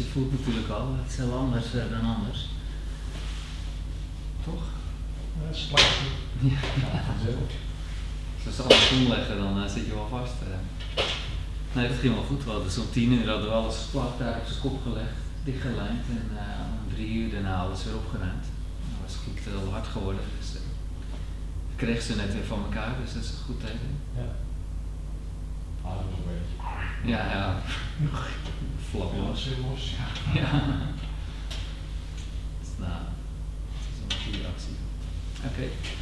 je voelt natuurlijk al, het is heel anders eh, dan anders. Toch? Ja, dat is plastic. Ja. Ja. Als ze alles omleggen, dan eh, zit je wel vast. eh. Nee, dat ging wel goed. We hadden zo'n tien uur hadden we alles plat daar op zijn kop gelegd, dichtgelijnd en om drie uur daarna alles weer opgeruimd. Dat was goed heel hard geworden, dus ik kreeg ze net weer van elkaar, dus dat is een goed teken. Ja. Een beetje. Ja, ja. Flap Ja, los. Ja. Ja. Dus, nou, dat is een goede actie. Oké. Oké.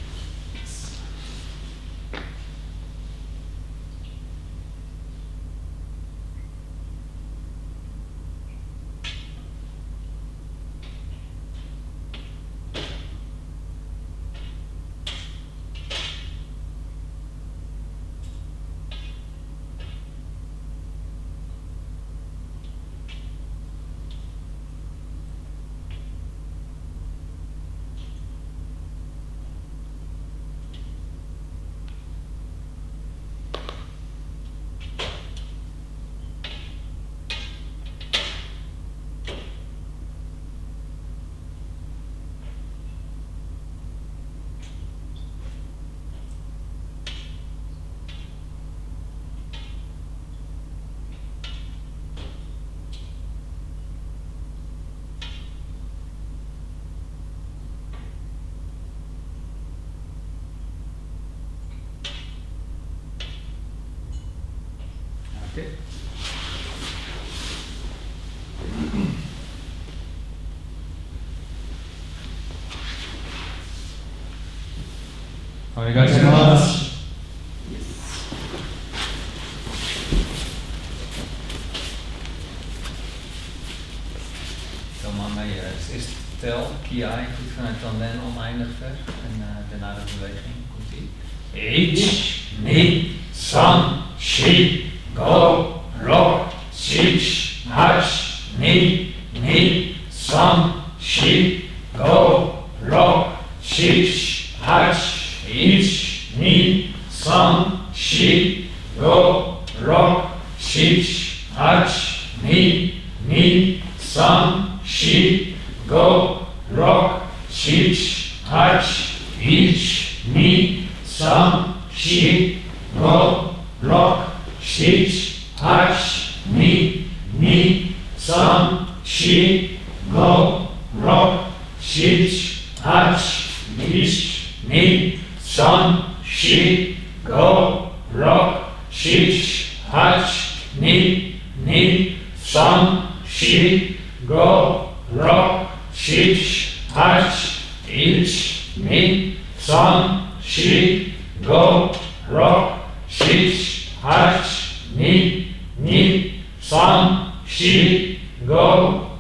Oh, you guys much. Tel maar mee. dus eerst tel, goed vanuit dan len oneindig ver. En eh, daarna de beweging. Komt ie. Ich, ni, san, shi, go, ro, sich, hash, ni, ni, san, shi, go, ro, sich, hash, ich, ni, san, shi, go, ro, sich, hash, ni, ni, san, shi, go, ro, sich, hash, ich, ni, sam, shi, go, rock, six, hash, ni, ni, sam, shi, go, rock, six, hash, ish, ni, sam, shi, go, rock, six, hash, ni, ni, sam, shi, go, rock, six, hash, ish, ni, sam, shi, go, rock, six, hash, ni, ni, sam, shi, go,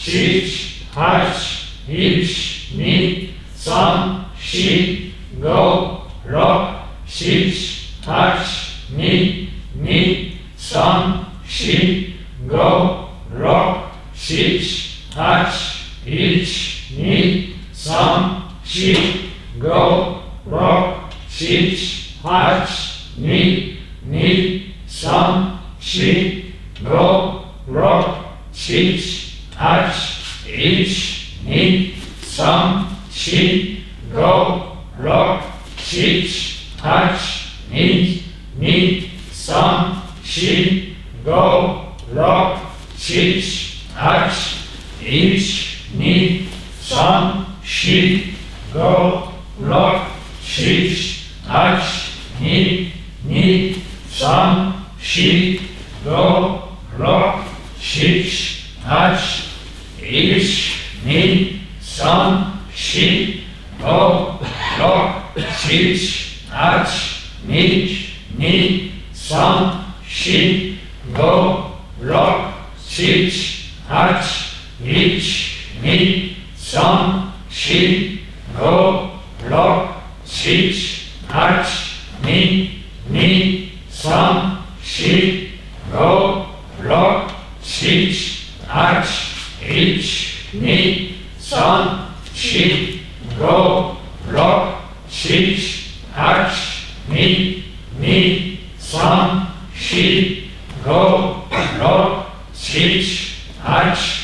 rock, six, hash, ish, ni, sam, shi, go, rock, six, hash, ni, ni, sam, shi, go, rock, six, hash, ish, ni, sam, shi, go, rock, six, hash, ni, ni, sam, shi, go, rock, six, hash, ish, ni, sam, shi, go, rock, six, hash, ni, ni, sam, shi, go, rock, six, hash, ish, ni, sam, shi, go, rock, six, hash, ni, ni, sam, shi, go, rock, six, hash, ish, ni, sam, shi, go, rock, six, hash, ni, ni, sam, shi, go, rock, six, hash, ish, ni, sam, shi, go, rock, six, hash, ni, ni, sam, shi, go, rock, six, hash, each, me, son, she, go, rock, sich, hatch. me, me, son, she, go, rock, sich, hatch.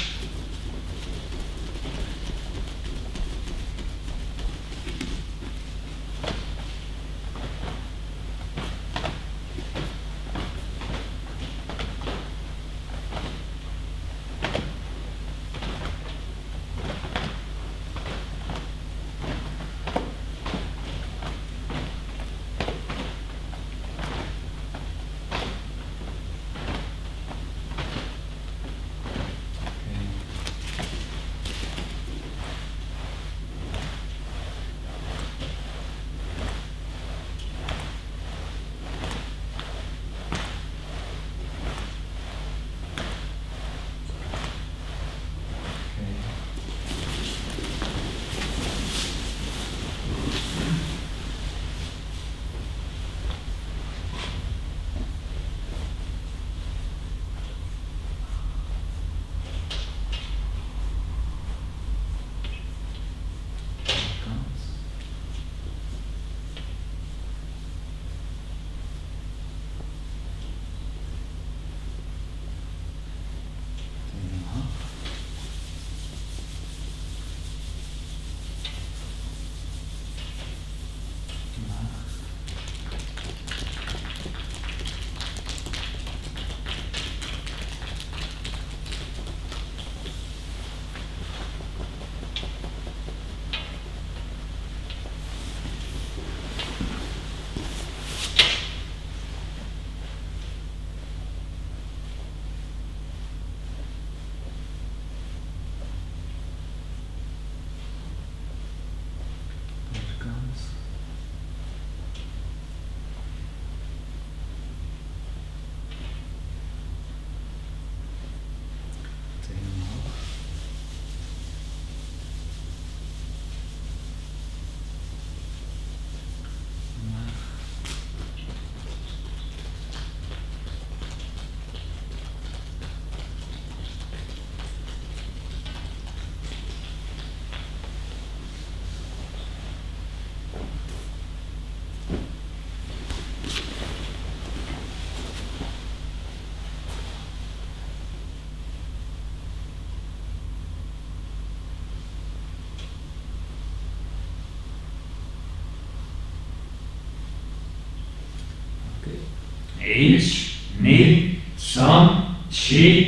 age, me, some, she,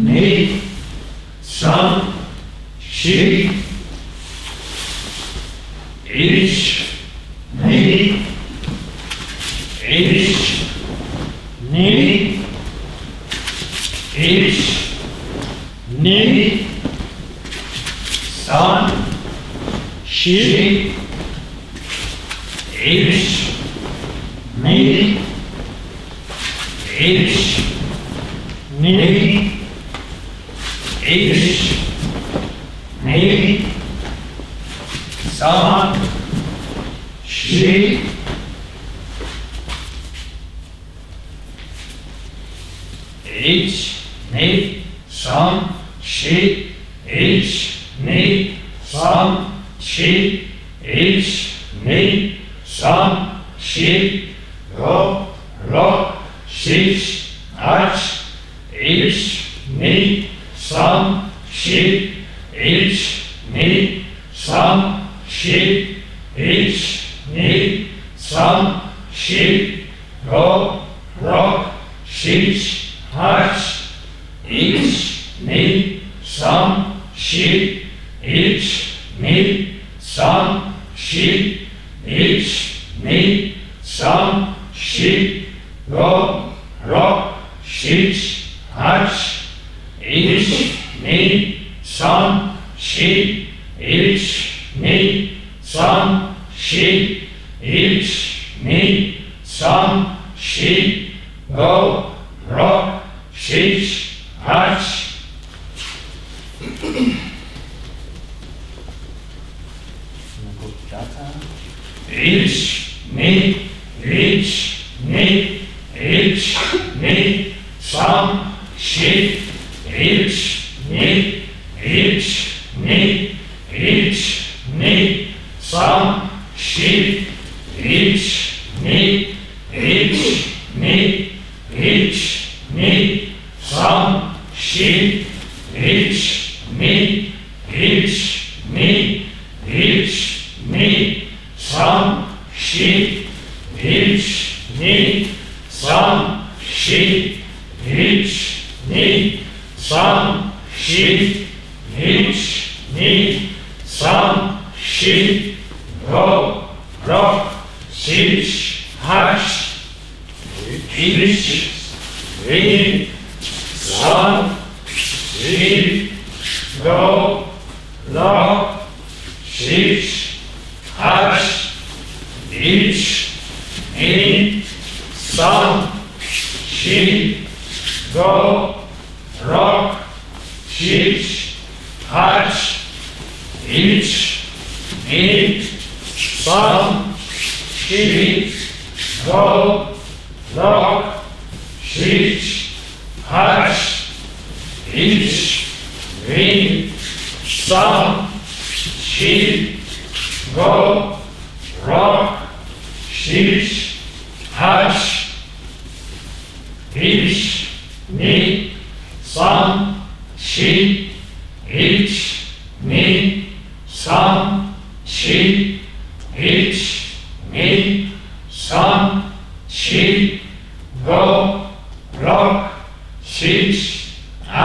ne, san, şi, eriş, ne, eriş, ne, eriş, ne, san, şi,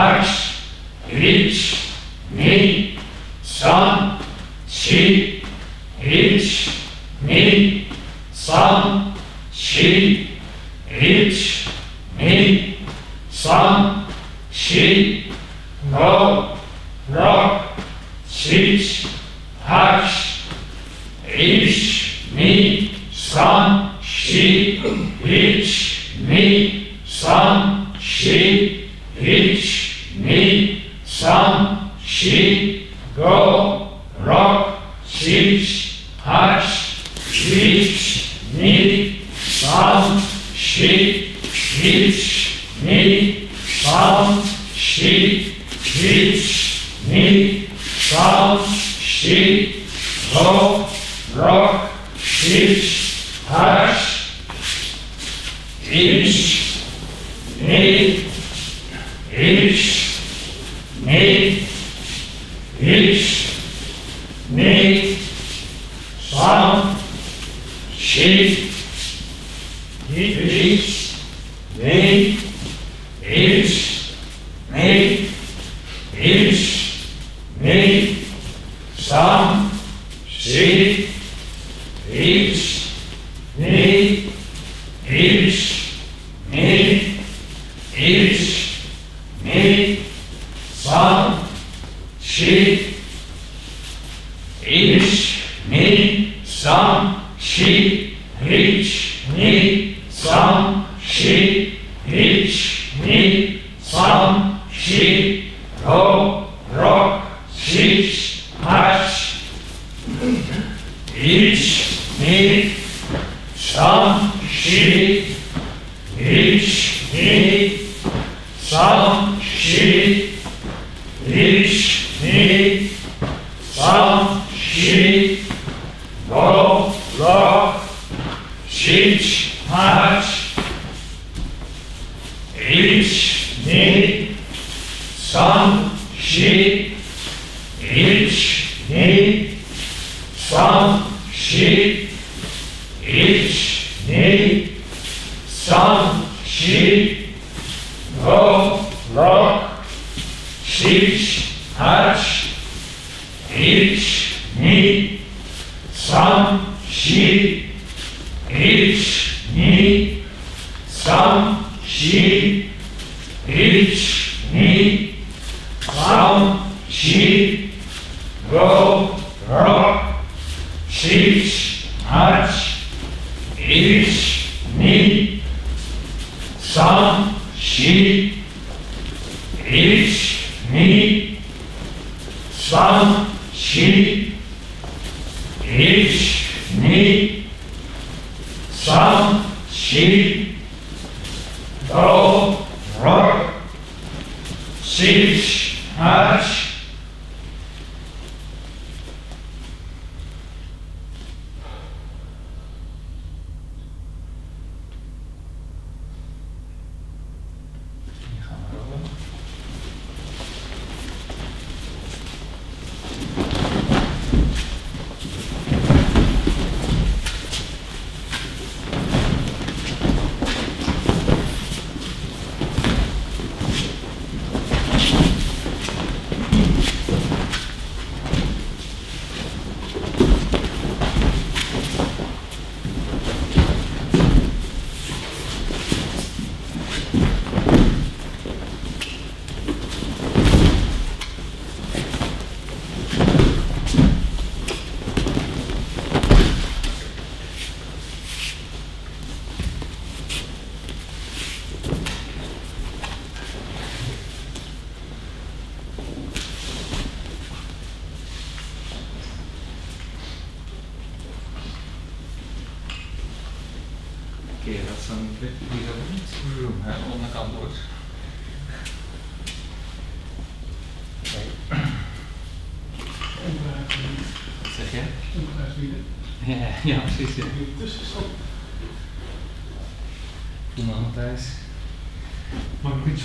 Lars, Rich,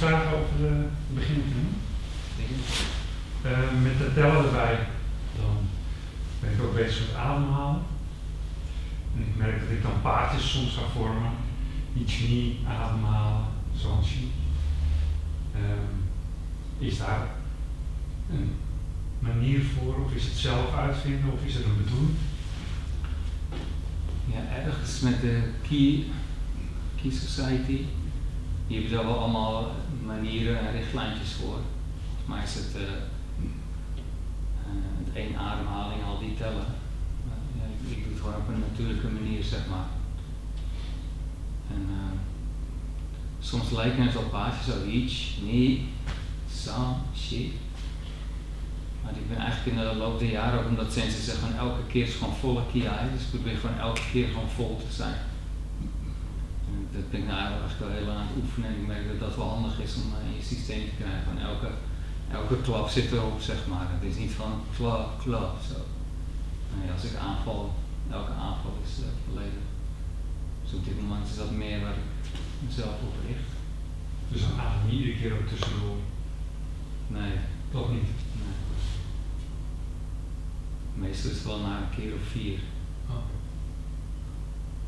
Vragen over de begin te doen? Denk je? Eh, met de tellen erbij, dan ben ik ook bezig met ademhalen. En ik merk dat ik dan paardjes soms ga vormen. Niet ademhalen, je. Ehm, is daar een manier voor, of is het zelf uitvinden, of is er een bedoeling? Ja, ergens met de Key, Key Society. Die hebben daar wel allemaal manieren en richtlijntjes voor. Volgens mij is het, eh eh, het één ademhaling al die tellen. Ik, doe het gewoon op een natuurlijke manier, zeg maar. En eh, soms lijken het op paardjes, zo iets, nee, sam, shit. Maar ik ben eigenlijk in de loop der jaren, omdat Sense zegt gewoon elke keer is gewoon volle KI, dus ik probeer gewoon elke keer gewoon vol te zijn. En dat ben ik nou eigenlijk wel heel lang aan het oefenen en ik merk dat dat wel handig is om eh, in je systeem te krijgen. Van elke, elke klap zit erop, zeg maar. Het is niet van klap, klap, zo. Nee, als ik aanval, elke aanval is uh, volledig. Dus op dit moment is dat meer waar ik mezelf op richt. Dus adem je iedere keer ook tussendoor. Nee. Toch niet? nee. Meestal is het wel na een keer of vier.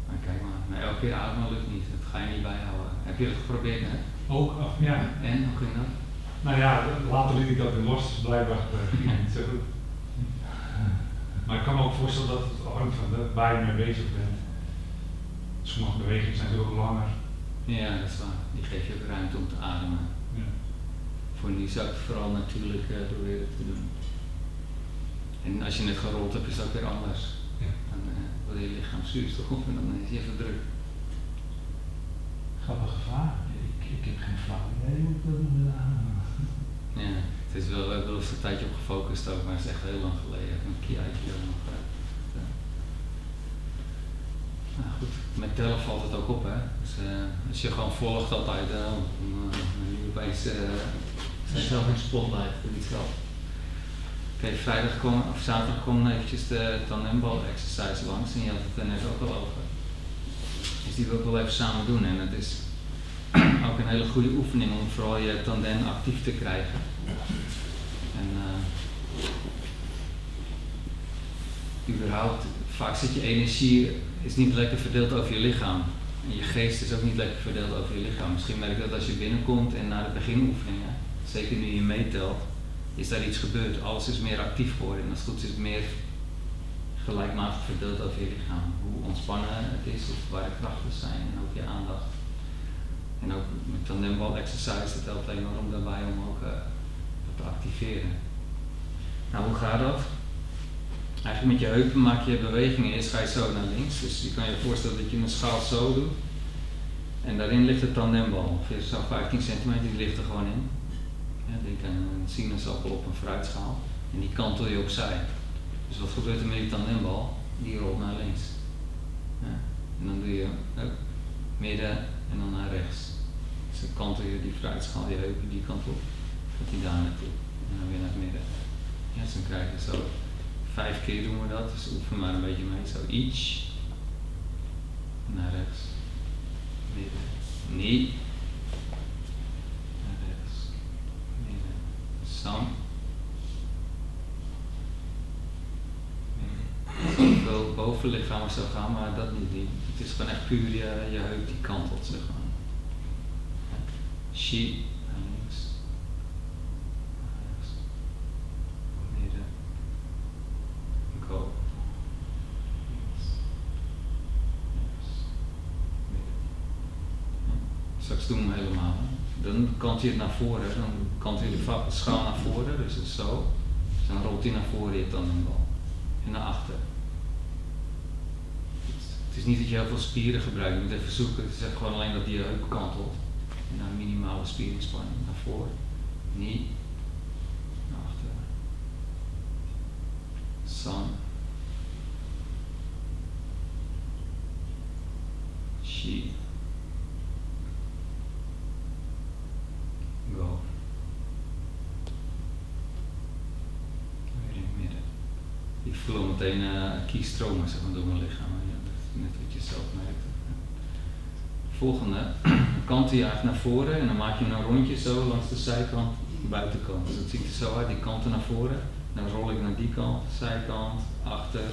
Oh. Maar kijk maar, maar elke keer ademen lukt niet. Dat ga je niet bijhouden. Heb je dat geprobeerd net? Ook, af, ja. En, hoe ging dat? Nou ja, later liet ik dat weer los, dus blijkbaar eh, ging het niet zo goed. Maar ik kan me ook voorstellen dat het afhangt van de, waar je mee bezig bent. Sommige bewegingen zijn natuurlijk ook langer. Ja, dat is waar. Die geef je ook ruimte om te ademen. Ja. Voor nu zou ik het vooral natuurlijk eh, proberen te doen. En als je net gerold hebt, is dat weer anders. Wil je lichaam zuurstof en dan is je even druk. Grappige vraag. Ik, ik heb geen flauw idee hoe ik dat moet. Ja, het is wel, we hebben er een tijdje op gefocust ook, maar het is echt heel lang geleden. Een kiaatje nog. eh, ja. Nou goed, met tellen valt het ook op hè. Dus eh, als je gewoon volgt altijd, eh, dan uh, nu opeens uh, zijn zelf in spotlight voor iets zelf. Oké, vrijdag of zaterdag kwam eventjes de tandembal exercise langs en je had het er net ook al over. Dus die wil ik wel even samen doen en het is ook een hele goede oefening om vooral je tandem actief te krijgen. En uh, überhaupt, vaak zit je energie, is niet lekker verdeeld over je lichaam. En je geest is ook niet lekker verdeeld over je lichaam. Misschien merk je dat als je binnenkomt en na de beginoefeningen, zeker nu je meetelt, is daar iets gebeurd. Alles is meer actief geworden en als het goed is, het meer gelijkmatig verdeeld over je lichaam. Hoe ontspannen het is of waar de krachten zijn en ook je aandacht. En ook met tandembal exercise, dat helpt enorm daarbij om ook uh, dat te activeren. Nou, hoe gaat dat? Eigenlijk met je heupen maak je bewegingen. Eerst ga je zo naar links. Dus je kan je voorstellen dat je een schaal zo doet. En daarin ligt de tandembal. Ongeveer zo'n 15 centimeter, die ligt er gewoon in. Ja, denk aan een sinaasappel op een fruitschaal. En die kantel je opzij. Dus wat gebeurt er met die tandembal? Die rolt naar links. Ja. En dan doe je midden en dan naar rechts. Dus dan kantel je die fruitschaal, je heupen die kant op. Gaat die daar naartoe. En dan weer naar het midden. Ja, dus dan krijg je zo. Vijf keer doen we dat, dus oefen maar een beetje mee. Zo iets. Naar rechts. Midden. Niet. Naar rechts. Midden. Sam. Wel bovenlichaam zou gaan, maar dat niet. Het is gewoon echt puur je, je heup die kantelt, zeg maar. She. Midden. Straks doen we helemaal. Dan kant hij het naar voren, dan kant hij de schaal naar voren, dus het is zo. Dus dan rolt hij naar voren je tandembal. En naar achter. Het is niet dat je heel veel spieren gebruikt, je moet even zoeken. Het is echt gewoon alleen dat die heup kantelt. En dan minimale spierinspanning naar voren. Niet. Naar achter. San. She. Go. Weer in het midden. Ik voel al meteen uh, kiestromen zeg maar, door mijn lichaam. Ja, dat is net wat je zelf merkt. Volgende, kant hij eigenlijk naar voren en dan maak je een rondje zo langs de zijkant, buitenkant. Dus dat ziet er zo uit, die kanten naar voren. Dan rol ik naar die kant, zijkant, achter,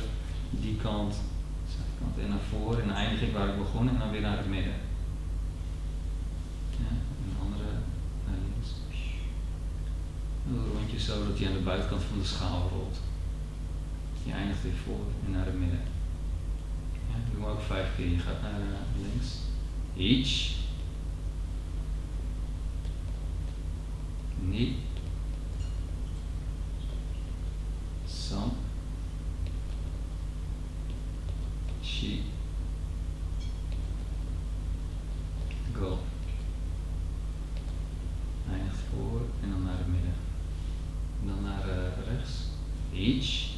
die kant, zijkant en naar voren. En dan eindig ik waar ik begon en dan weer naar het midden. Ja, een andere naar links. Een rondje zo dat hij aan de buitenkant van de schaal rolt. Je eindigt weer voor en naar het midden. Ja, ook vijf keer. Je gaat naar uh, links. Iets. Niet. Sam. She. Go. Eindigt voor en dan naar het midden. En dan naar uh, rechts. Iets.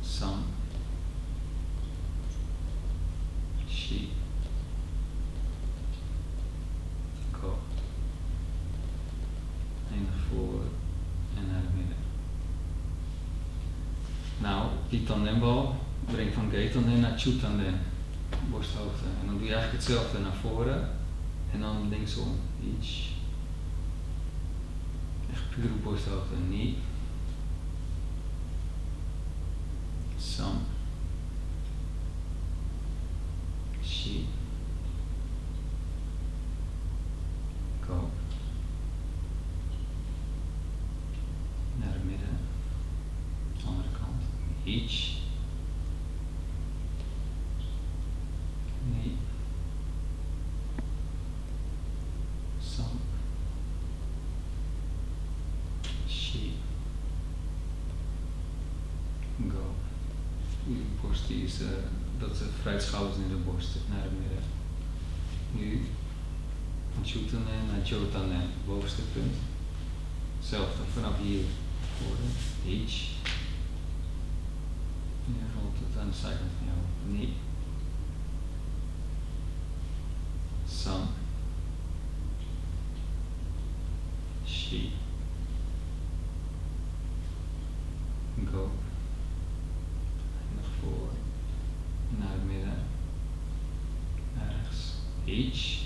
Sam. She. Go. Eindig voor en naar het midden. Nou, die tandembal breng van Gaetanden naar Chutanden, borsthoogte. En dan doe je eigenlijk hetzelfde naar voren en dan linksom, iets. Borsthoogte, niet. Sam. Shi. Go. Naar het midden. Andere kant. Iets. Nee. Sam. Shi. Go. Die is, eh, dat is vrij schouders in de borst, naar het midden. Nu, Chutanen naar Jotanen, bovenste punt. Hetzelfde, vanaf hier voren, H. Hier rolt het aan de zijkant van jou. Nee. Sam. She. Go. Nog voor. Naar het midden. Naar rechts. H.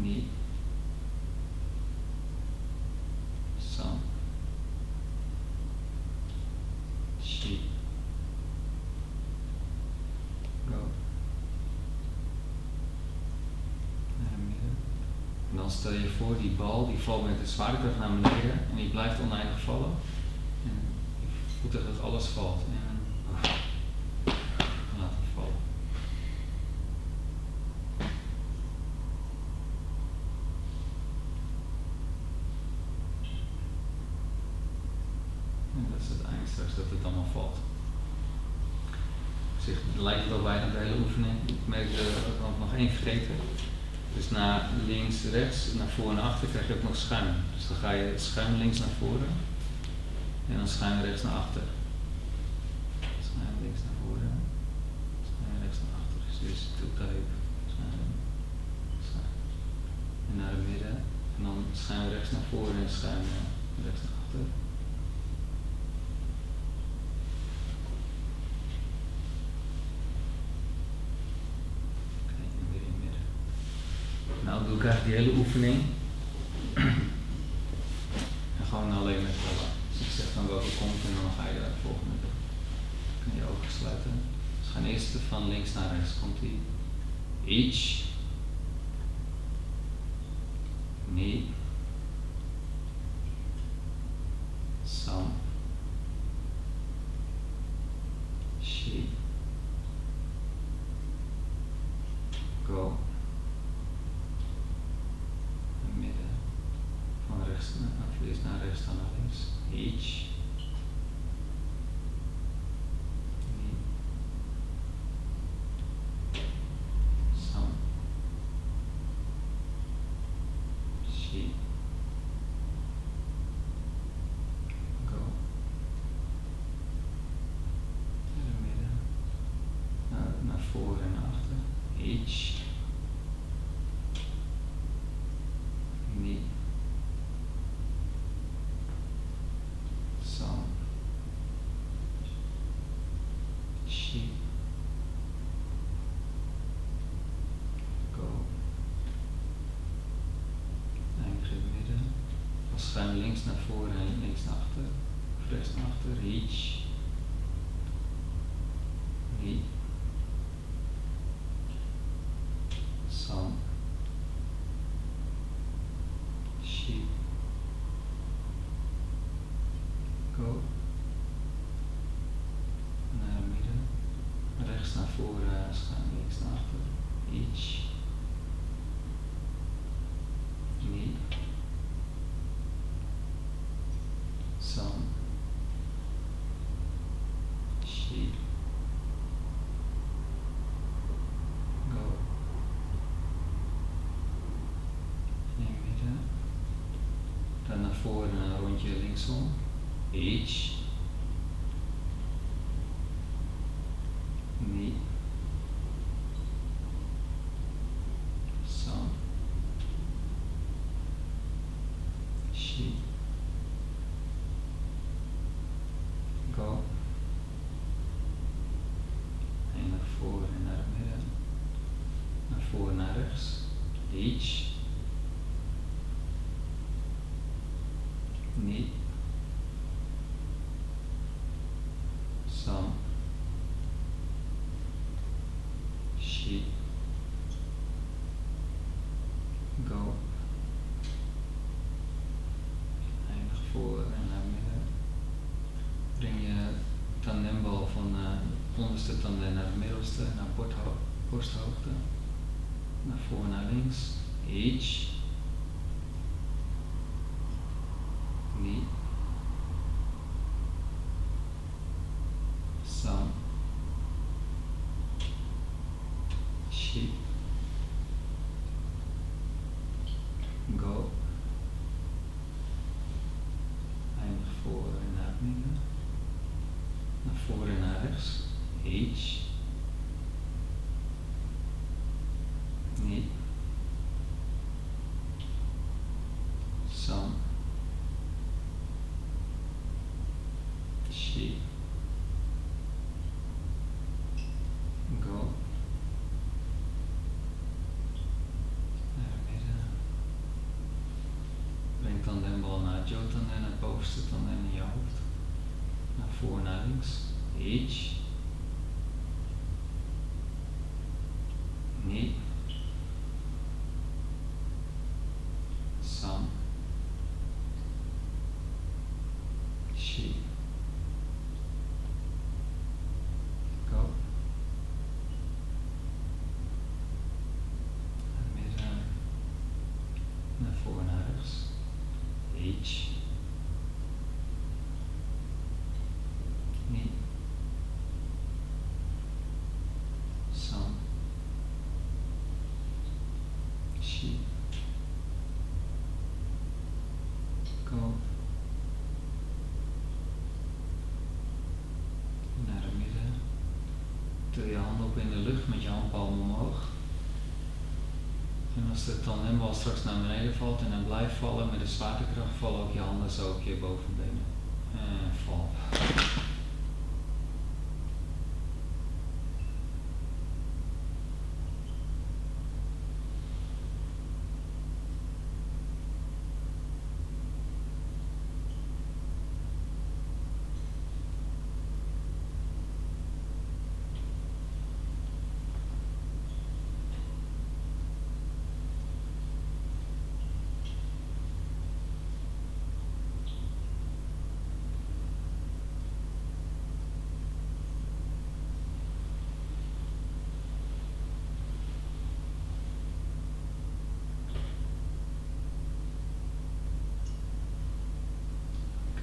Nee. Sam. She. Go. Naar het midden. En dan stel je voor, die bal die valt met de zwaartekracht naar beneden en die blijft oneindig vallen. En voelt echt dat alles valt. En laat het vallen. En dat is het eind straks dat het allemaal valt. Op zich lijkt het al bijna de hele oefening. Ik merk dat ik had nog één vergeten. Dus naar links, voren en achter krijg je ook nog schuim. Dus dan ga je schuim links naar voren en dan schuim rechts naar achter. Schuim links naar voren, schuim rechts naar achter. Dus dit is de heup. Schuim, schuim. En naar het midden. En dan schuim rechts naar voren en schuim eh, rechts naar achter. Oké, en weer in het midden. Eigenlijk die hele oefening. en gewoon alleen met tellen. Dus ik zeg dan welke komt en dan ga je de volgende doen. Kun je ogen sluiten. Dus gaan eerst van links naar rechts. Komt die. Each. Nee. Sam. She. Go. In midden. Van rechts naar, of eerst naar rechts dan naar links. Each. Nee. Sam. She. Go. In het midden. Naar, naar voren en naar achter. Each. Nee. Sam. She. Go. Eindig in het midden. Als schuim links naar voren en links naar achter. Rechts naar achter. Reach. Nee. Sam. She. Go. Naar midden. Rechts naar voren, schuin links naar achter. Each. Nee. Sam. She. Go. In het midden. Dan naar voren een rondje linksom. Each. Nee. Sam. She. rechts. Ich. Ni. Sam. Shi. Go. Eindig voor en naar midden. Breng je tandembal van de onderste tanden naar het middelste, naar borstho- borsthoogte. Naar voren, naar links. Ich. Ni. Sam. Shi. beach handen op in de lucht met je handpalm omhoog. En als de tandembal straks naar beneden valt en dan blijft vallen met de zwaartekracht, vallen ook je handen zo op je bovenbenen. En val.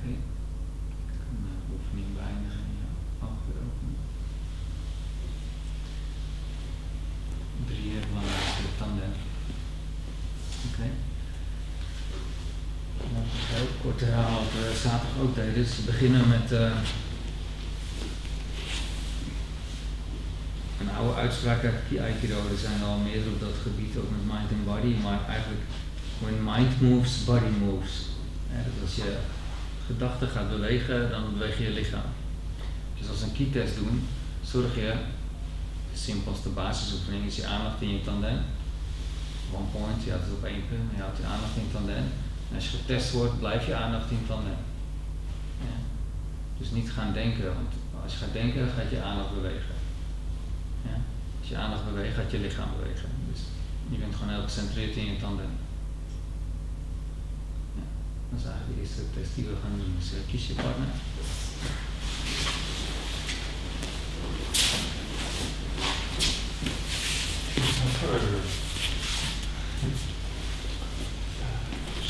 Oké. Ik kan de oefening beëindigen en je ogen weer openen. Drie eh, belangrijkste tanden. Oké. Dan herhalen wat zaterdag ook. Dus we beginnen met eh, een oude uitspraak uit Aikido. Er zijn al meer op dat gebied, ook met mind en body. Maar eigenlijk, when mind moves, body moves. Dat als je gedachten gaat bewegen, dan beweeg je je lichaam. Dus als een key-test doen, zorg je, de simpelste basisoefening is je aandacht in je tanden. One point, je houdt het op één punt, je houdt je aandacht in je tanden. Als je getest wordt, blijf je aandacht in je tanden. Ja. Dus niet gaan denken, want als je gaat denken, gaat je aandacht bewegen. Ja. Als je aandacht beweegt, gaat je lichaam bewegen. Dus je bent gewoon heel gecentreerd in je tanden. Ja. Dat is eigenlijk de eerste test die we gaan doen. Dus eh, kies je partner.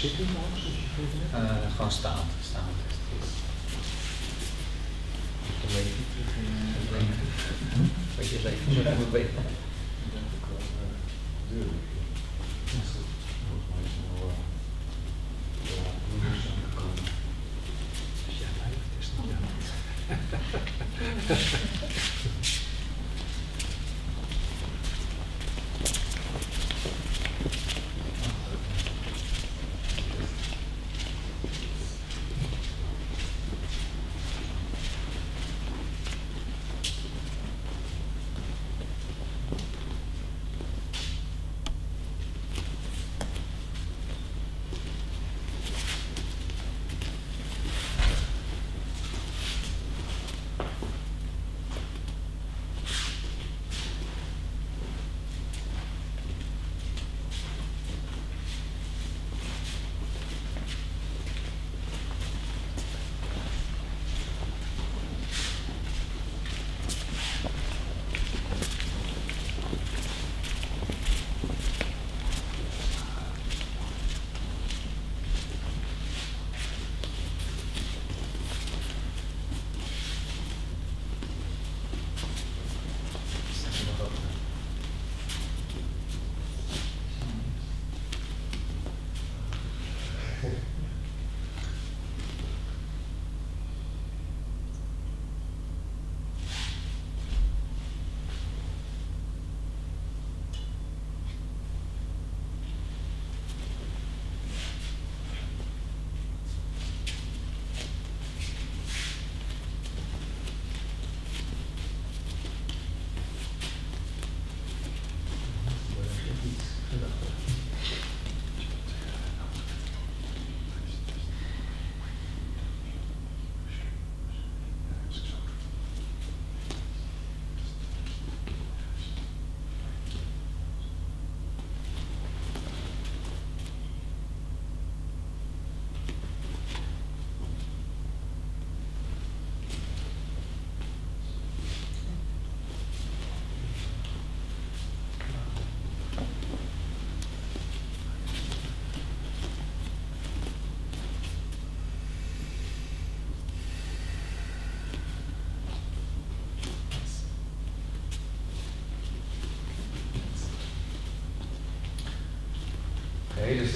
Zitten? Eh, gewoon staan. Staan. Dan weet leven. Wat je weten. Ik ook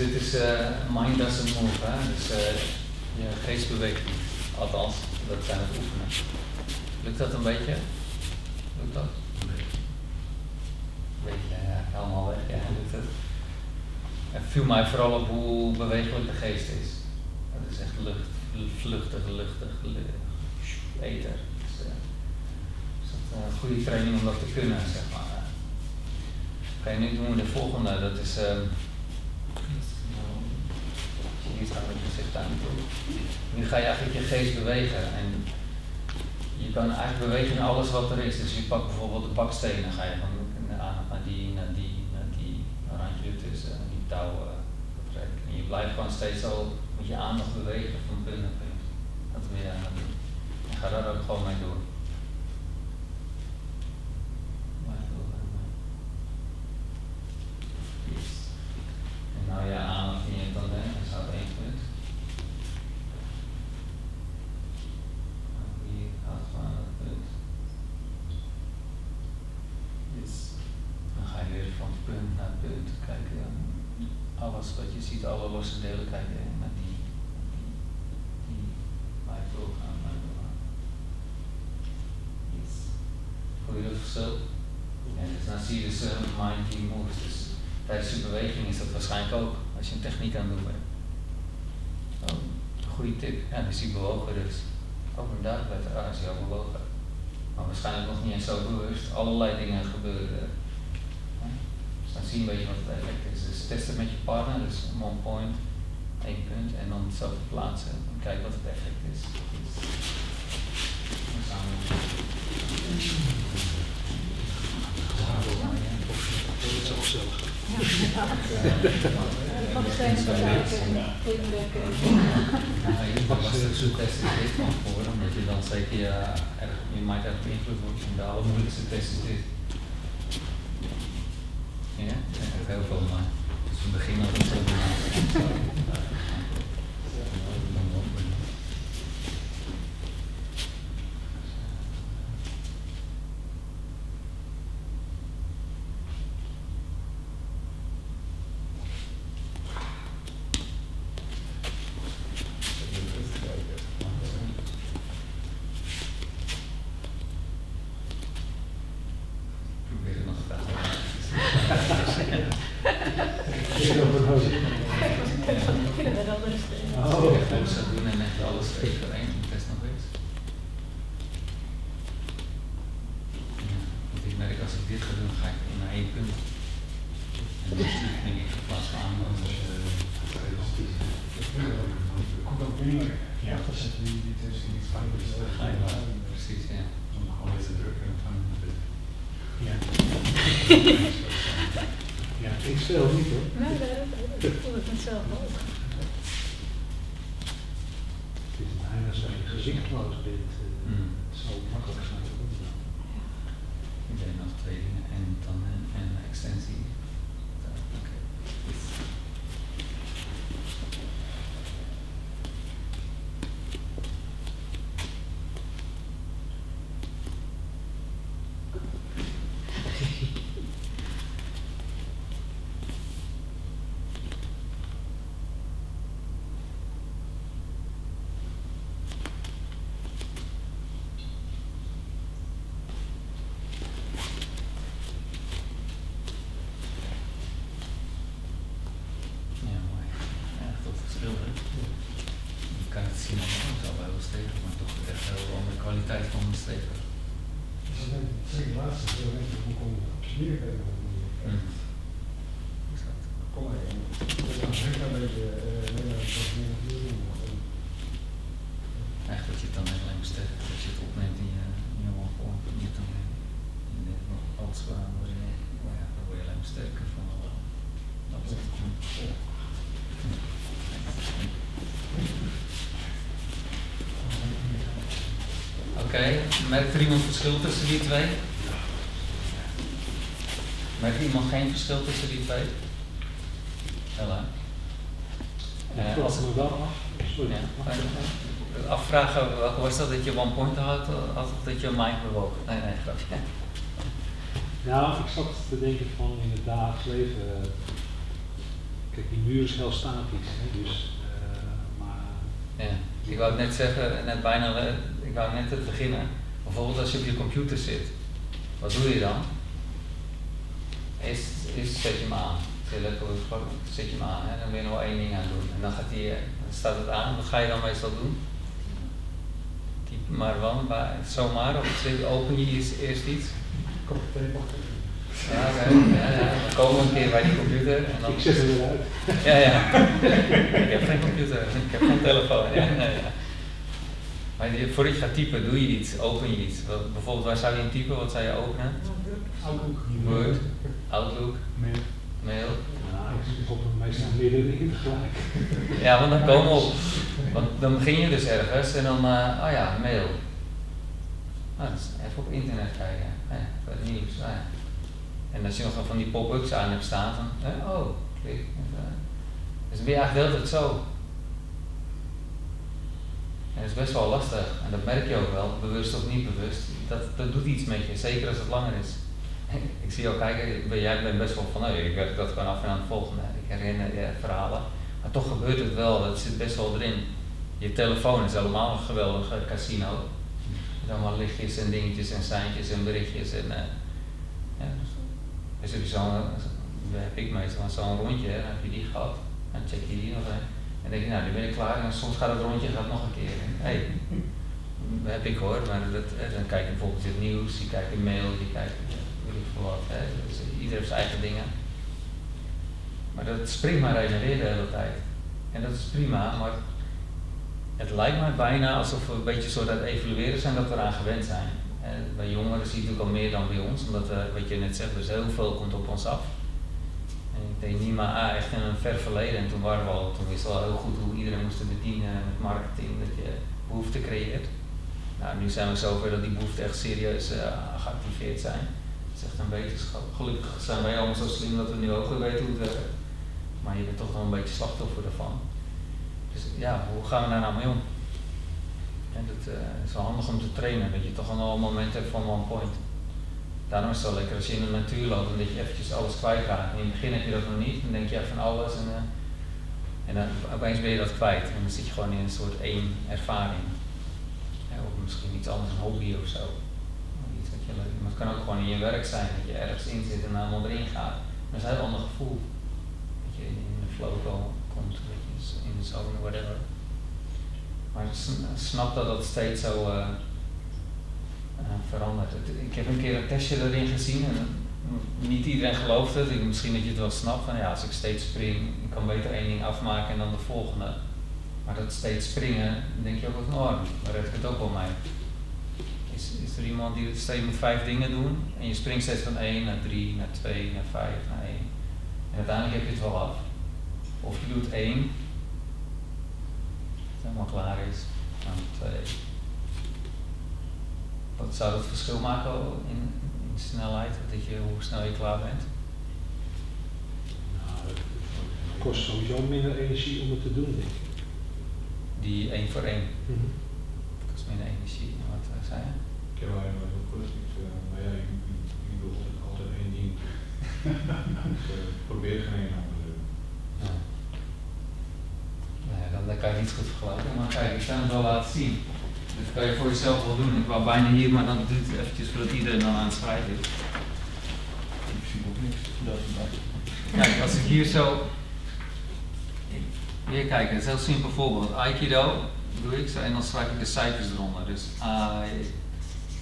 dit is eh, mind doesn't move, hè? Dus eh, je geest beweegt niet. Althans, dat zijn het oefenen. Lukt dat een beetje? Lukt dat? Weet je, ja, helemaal weg, ja, lukt het. Viel mij vooral op hoe bewegelijk de geest is. Het is echt lucht, vluchtig, luchtig, lu- ether. Dus, eh, is dat een goede training om dat te kunnen, zeg maar. Oké, nu doen we de volgende, dat is... ehm, hier staan met je gezicht aan toe. Nu ga je eigenlijk je geest bewegen en je kan eigenlijk bewegen in alles wat er is. Dus je pakt bijvoorbeeld de bakstenen, ga je van naar die, naar die, naar die, randje ertussen, en die touwen. En je blijft gewoon steeds zo met je aandacht bewegen van punt. Dat wil je aan doen. En ga daar ook gewoon mee door. Maar door, maar. Yes. En nou je aandacht neemt dan, hè, dat is één punt. En Hier gaat van het punt. Yes. Dan ga je weer van punt naar punt kijken. Alles wat je ziet, alle losse delen kijken naar die, die, die blijft doorgaan, blijft doorgaan. Yes. Voel je dat verschil? Ja, dus dan zie je dus uh, mind die moves. Dus tijdens je beweging is dat waarschijnlijk ook, als je een techniek aan het doen bent. Oh, een goede tip. Ja, dus die bewogen dus. Ook een duikletter, ah, is heel bewogen. Maar waarschijnlijk nog niet eens zo bewust. Allerlei dingen gebeuren. Ja, Dus dan zie je een beetje wat het effect is. Dus test het met je partner, dus one point, één punt, en dan zo verplaatsen en kijk wat het effect is. Dus, dan. Dat is wel gezellig. Ja, je mag een zoektest is dit van voor, omdat je dan zeker je, erg, je mind erg beïnvloed wordt. En de allermoeilijkste test is dit. Ja, er zijn heel veel, maar we beginnen altijd zo doen. Probeer het nog te Oh. Gewoon zo doen en echt alles één voor één. Test nog eens. Ja, want ik merk als ik dit ga doen, ga ik naar één punt. En dan denk ik in plaats van aan. Komt ook binnen. Ja, dat zit die die tussen die Ga je maar. Precies, ja. Om gewoon te drukken en van Ja. Ja, ik stel niet hoor. Nee, dat ik voel het mezelf ook. Het is bijna als je gezichtloos bent. eh, Mm. Zo makkelijk zijn te doen. Ik deed nog twee dingen en dan een, en een extensie. Oké. Yes. Ja, mooi. Ja, echt tot verschil, hè? Je kan het zien allemaal zo bij wel stevig, maar toch echt heel wel de kwaliteit van de stevig. Zeker laatste, zo weet je hoe kom je op spier Mm. Is dat? Kom maar, dan zeg ik een beetje, Echt dat je het dan heel alleen sterk, dat je het opneemt in je, in je one niet dan in de alles waar word je, maar ja, dan word je alleen maar sterker van. Dat is echt goed. Oké, merkt er iemand verschil tussen die twee? Merkt iemand geen verschil tussen die twee? Ella? Ik als vroeg me wel af. Sorry. ja. Afvragen, welke was dat dat je one point had, had of dat je mind bewoog? Nee, nee, grapje. Nou, ik zat te denken van in het dagelijks leven. eh, Kijk, die muur is heel statisch, hè, dus, eh, maar Ja, ik wou net zeggen, net bijna, ik wou net het beginnen. Bijvoorbeeld als je op je computer zit, wat doe je dan? Eerst, eerst zet je hem aan. Zet je hem aan. Hè? Dan wil je nog één ding aan doen. En dan, gaat die, eh, dan staat het aan. Wat ga je dan meestal doen? Typ maar wel, maar zomaar. Of open je eerst, eerst iets. Ja, oké. ja, ja. Dan komen we een keer bij die computer. En dan, Ik zet hem eruit. ja, ja. ik heb geen computer, ik heb geen telefoon. Ja, ja, ja. Maar je- voordat je gaat typen, doe je iets, open je iets. Wat- Bijvoorbeeld, waar zou je in typen? Wat zou je openen? Outlook. Word, Outlook, mail. Nou, op meestal meerdere dingen tegelijk. Ja, want dan komen we op. Want dan begin je dus ergens en dan, eh, oh ja, mail. Dus even op internet kijken. Ja, voor het nieuws. Ah ja. En als je nog van die pop-ups aan hebt staan, van, eh, oh, klik. Even. Dus dan ben je eigenlijk de hele tijd zo. En dat is best wel lastig. En dat merk je ook wel, bewust of niet bewust. Dat, dat doet iets met je, zeker als het langer is. ik zie jou kijken, jij bent best wel van, nou, ik werk dat gewoon af en aan het volgende. Ik herinner je verhalen. Maar toch gebeurt het wel, dat zit best wel erin. Je telefoon is helemaal een geweldige casino. Met allemaal lichtjes en dingetjes en seintjes en berichtjes. En, eh, ja, dus heb zo'n, daar heb ik meestal zo'n rondje, heb je die gehad. Dan check je die nog een. En denk je, nou, nu ben ik klaar. En soms gaat het rondje gaat nog een keer. Hé, hey, dat heb ik hoor, maar dat, eh, dan kijk je bijvoorbeeld het nieuws, je kijkt in mail, je kijkt eh, weet ik veel wat. Hè. Dus ieder heeft zijn eigen dingen. Maar dat springt maar heen en weer de hele tijd. En dat is prima, maar het lijkt mij bijna alsof we een beetje soort aan het evalueren zijn dat we eraan gewend zijn. Bij jongeren zie je ook al meer dan bij ons, omdat eh, wat je net zegt, dus heel veel komt op ons af. Ik deed Nima A echt in een ver verleden en toen waren we al, toen wisten we al heel goed hoe iedereen moest bedienen met marketing, dat je behoefte creëert. Nou, nu zijn we zover dat die behoeften echt serieus eh, geactiveerd zijn. Het is echt een wetenschap. Gelukkig zijn wij allemaal zo slim dat we nu ook weer weten hoe het werkt. Maar je bent toch nog een beetje slachtoffer ervan. Dus ja, hoe gaan we daar nou mee om? En dat eh, is wel handig om te trainen, dat je toch al een moment hebt van one point. Daarom is het wel lekker als je in de natuur loopt en dat je eventjes alles kwijtraakt. In het begin heb je dat nog niet, dan denk je van alles en, eh, en dan opeens ben je dat kwijt. En dan zit je gewoon in een soort één ervaring. Of misschien iets anders, een hobby of zo. Iets je leuk Maar het kan ook gewoon in je werk zijn, dat je ergens in zit en helemaal erin gaat. Dat is een heel ander gevoel. Dat je in de flow ko- komt, dat je in de zone, whatever. Maar snap dat dat steeds zo eh, verandert. Het- Ik heb een keer een testje erin gezien en niet iedereen gelooft het. Misschien dat je het wel snapt van ja, als ik steeds spring, ik kan beter één ding afmaken en dan de volgende. Maar dat steeds springen, denk je ook van oh, dan red ik het ook wel mee. Is, is er iemand die stel je moet vijf dingen doen en je springt steeds van 1 naar 3, naar 2, naar 5, naar 1. En uiteindelijk heb je het wel af. Of je doet 1, het helemaal klaar is, dan 2. Wat zou dat verschil maken in, in snelheid, dat je, hoe snel je klaar bent? Nou, het kost sowieso minder energie om het te doen, denk ik. Die 1 voor 1 kost minder energie. En Wat eh, zei je? Ik heb eigenlijk nog heel kort niks, eh, maar ja, ik, ik, ik doe altijd, één ding. ik eh, probeer geen één ander te doen. Ja. Nou ja, dan, dan kan je niet goed vergelijken, maar kijk, ik kan het wel laten zien. Dat kan je voor jezelf wel doen. Ik wou bijna hier, maar dan duurt het eventjes voordat iedereen dan aan het schrijven is. In principe ook niks. Kijk, als ik hier zo. Hier kijken, het is een heel simpel voorbeeld. Aikido doe ik zo en dan schrijf ik de cijfers eronder. Dus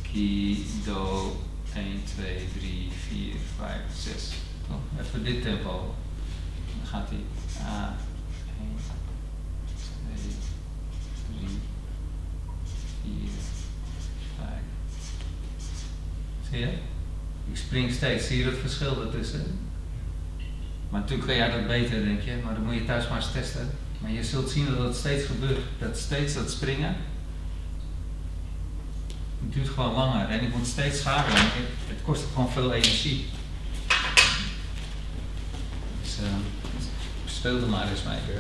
Aikido 1, 2, 3, 4, 5, 6. Toch? Even dit tempo. Dan gaat hij A, 1, 2, 3, 4, 5. Zie je? Ik spring steeds, zie je het verschil ertussen? Maar natuurlijk kan jij dat beter, denk je, maar dan moet je thuis maar eens testen. Maar je zult zien dat dat steeds gebeurt. Dat steeds dat springen. Duurt gewoon langer en ik moet steeds schakelen. en Het, kost gewoon veel energie. Dus eh, speel er maar eens mee.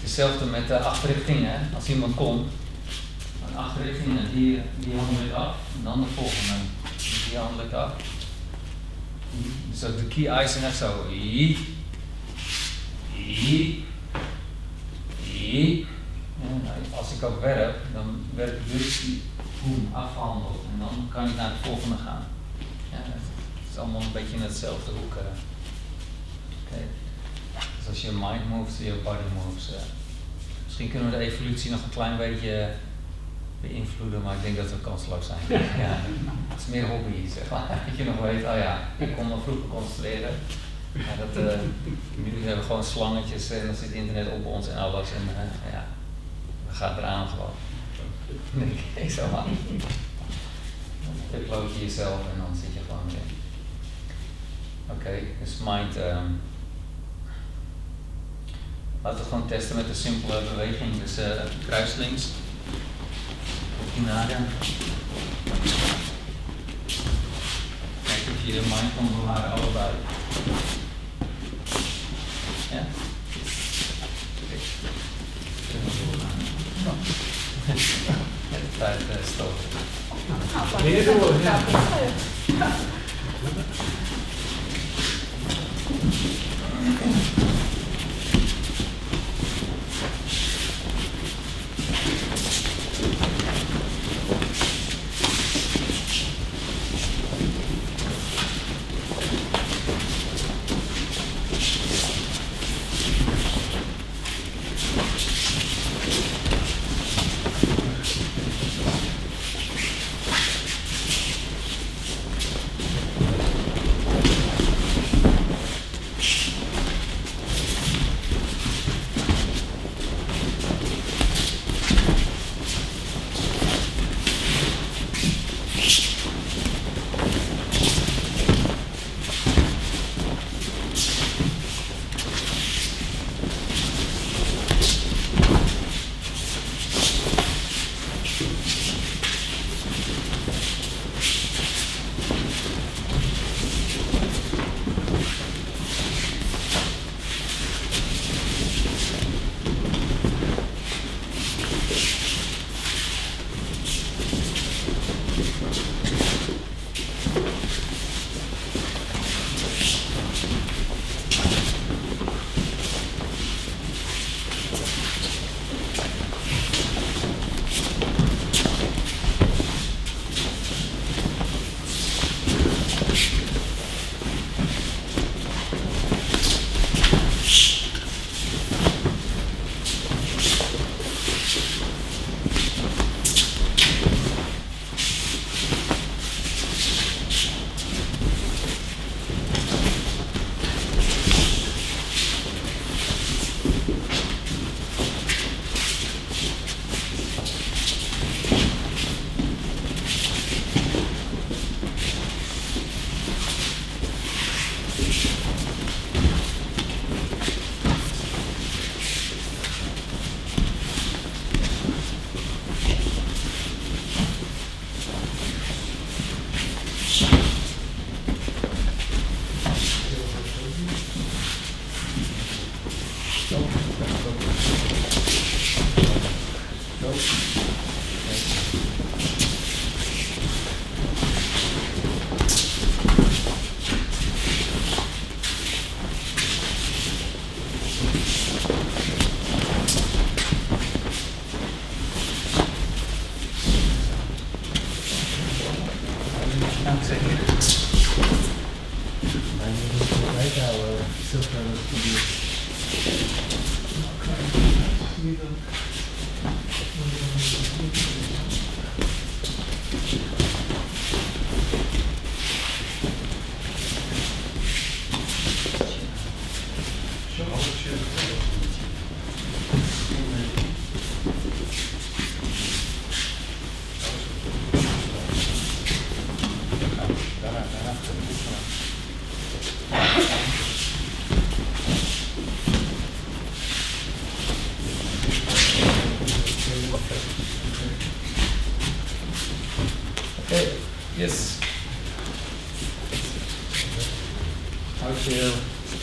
Hetzelfde met de achterrichtingen. hè. Als iemand komt, achterrichting, die, die hand lukt af, en dan de volgende. Die hand lukt af. Dus de key icing net zo. Yi. I. I. Ja, nou, als ik ook werp, dan werp ik dus die boem afhandel. En dan kan ik naar het volgende gaan. Ja, het is allemaal een beetje in hetzelfde hoek. eh. Dus als je mind moves, je body moves. eh. Misschien kunnen we de evolutie nog een klein beetje beïnvloeden, maar ik denk dat we kansloos zijn. ja. Het is meer hobby, zeg maar. Dat je nog weet, oh ja, ik kon me vroeger concentreren. Ja, dat, eh, nu hebben we gewoon slangetjes en dan zit internet op ons en alles. En eh, ja, we gaan eraan gewoon. Nee, ik zo maar. Dan upload je jezelf en dan zit je gewoon in. Oké, dus mind. ehm, laten we gewoon testen met een simpele beweging. Dus eh kruislinks. Naden. Kijk of je je mind kan bewaren, allebei. Ja? Kijk. Kunnen we doorgaan. Ja, de tijd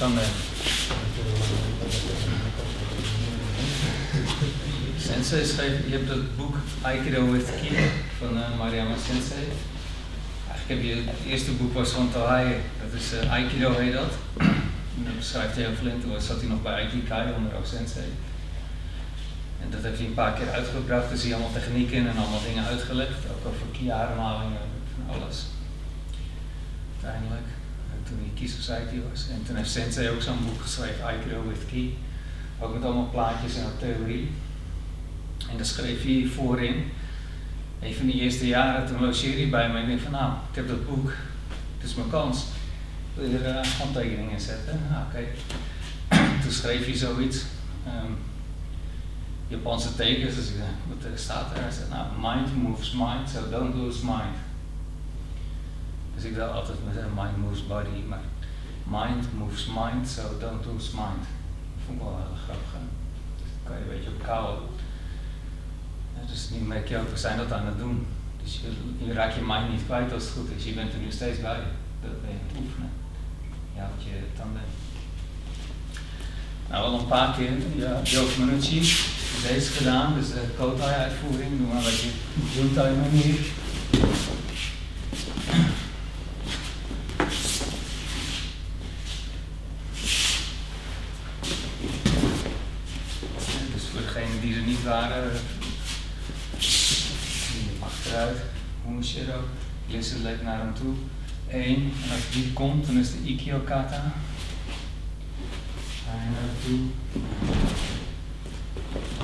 standen. Sensei schreef, je hebt het boek Aikido with Ki van eh, Mariama Sensei. Eigenlijk heb je, het eerste boek was van Tohai, dat is eh, Aikido heet dat. En dan beschrijft hij heel in. Toen zat hij nog bij Aikikai onder Sensei. En dat heeft hij een paar keer uitgebracht. Dus hij allemaal technieken en allemaal dingen uitgelegd. Ook over ki-ademhalingen en alles. Uiteindelijk, eh, toen hij Ki Society was. En toen heeft Sensei ook zo'n boek geschreven, Aikido with Ki. Ook met allemaal plaatjes en theorie. En daar schreef hij voorin. Een van die eerste jaren, toen logeerde hij bij me en ik van nou, ik heb dat boek. Het is mijn kans. Wil je er uh, handtekeningen zetten? Nou, oké. toen schreef hij zoiets. ehm, Japanse tekens, dus ik wat eh, staat er? Hij zei, nou, mind moves mind, so don't lose mind. Dus ik dacht altijd met eh, mind moves body, maar mind moves mind, so don't lose mind. Dat vond ik wel heel grappig. Dus kan je een beetje op kouwen. Dus nu merk je ook, we zijn dat aan het doen. Dus je, je raakt je mind niet kwijt als het goed is. Je bent er nu steeds bij. Dat ben je aan het oefenen. Ja, wat je tanden. Nou, al een paar keer, ja, Yoga Manucci, deze gedaan, dus de Kotai uitvoering, doen we een beetje Juntai manier. Dus voor waren, die achteruit, Hoenshiro, Lizard leek naar hem toe. Eén, en als die komt, dan is de Ikkyo Kata. Ga je naartoe.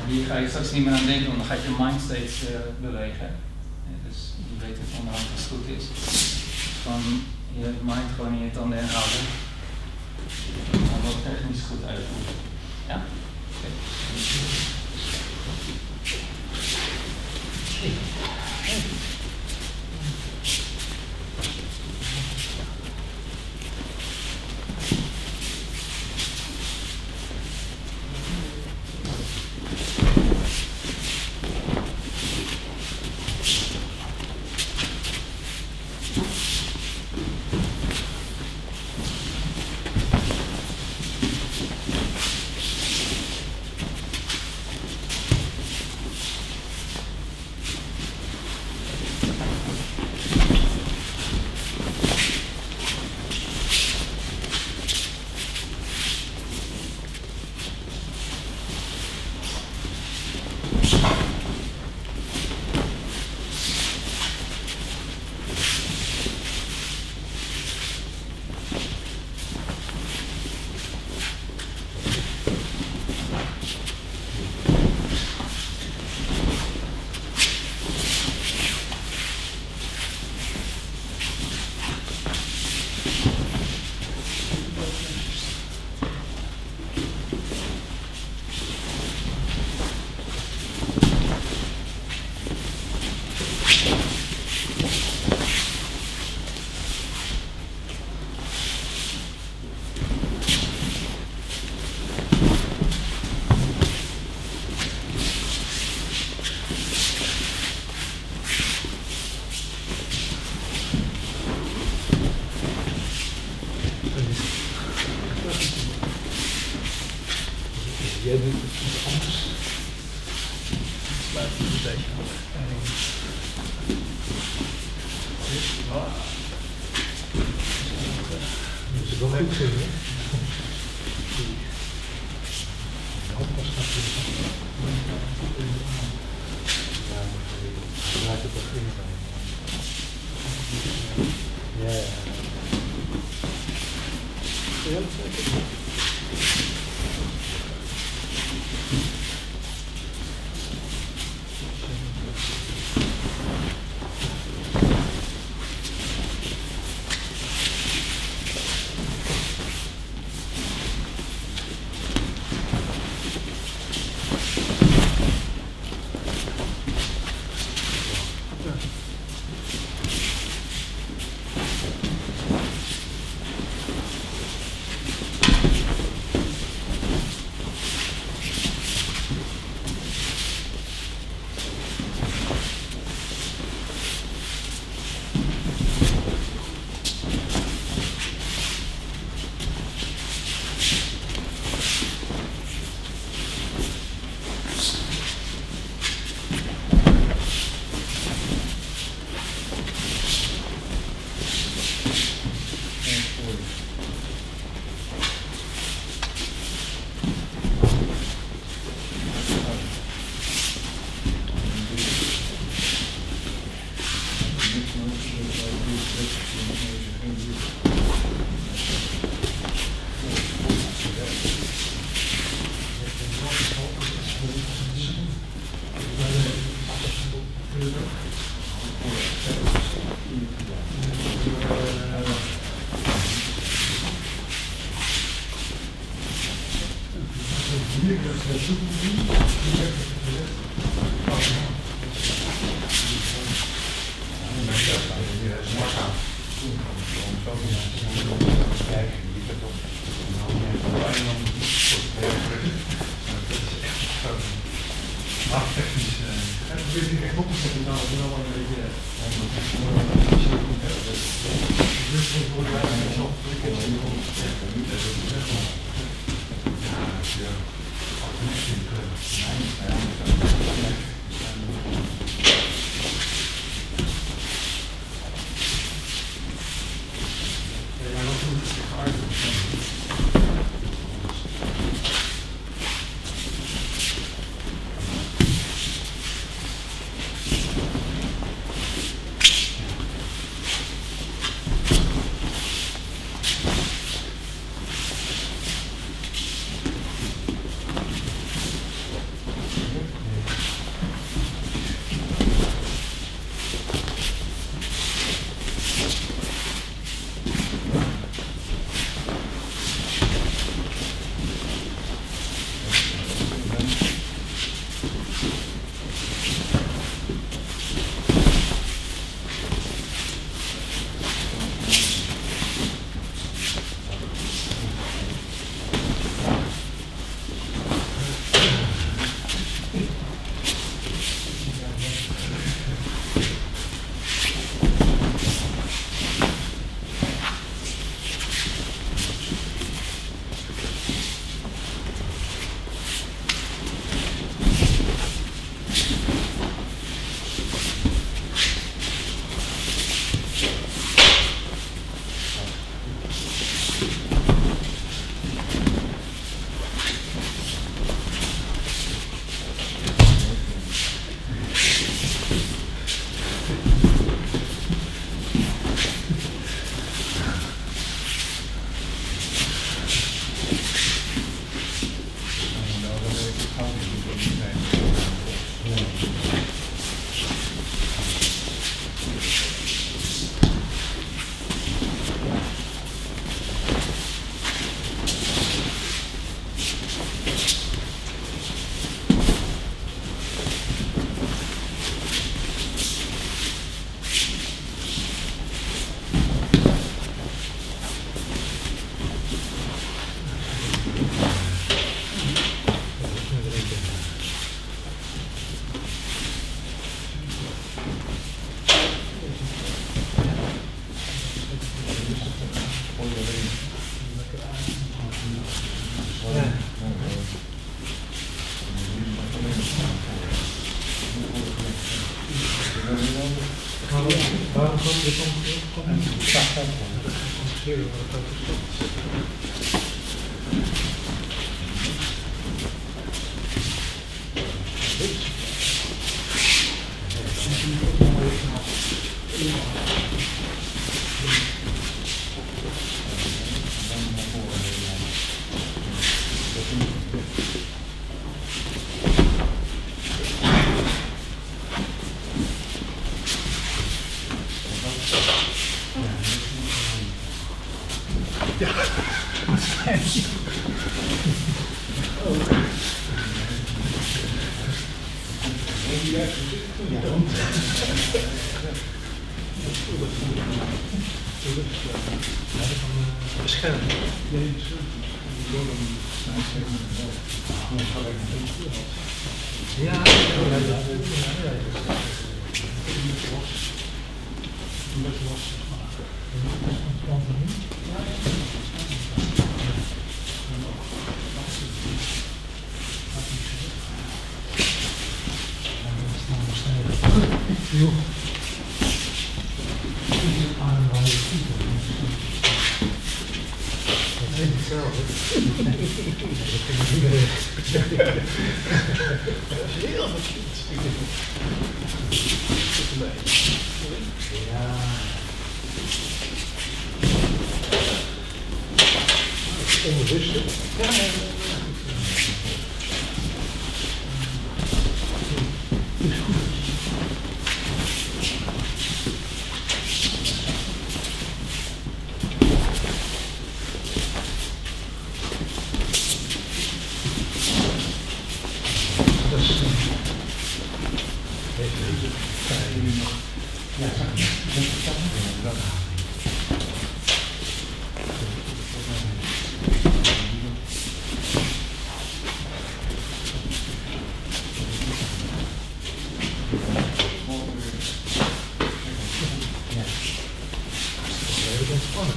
Hier ga je straks niet meer aan denken, want dan gaat je mind steeds eh, bewegen. Dus je weet het onderhand als het goed is. Van je mind gewoon in je tanden inhouden. En wat technisch goed uitvoeren. Ja? Oké. Thank you.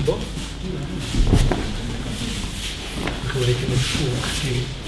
Toch? Vergeleken met de vorige keer.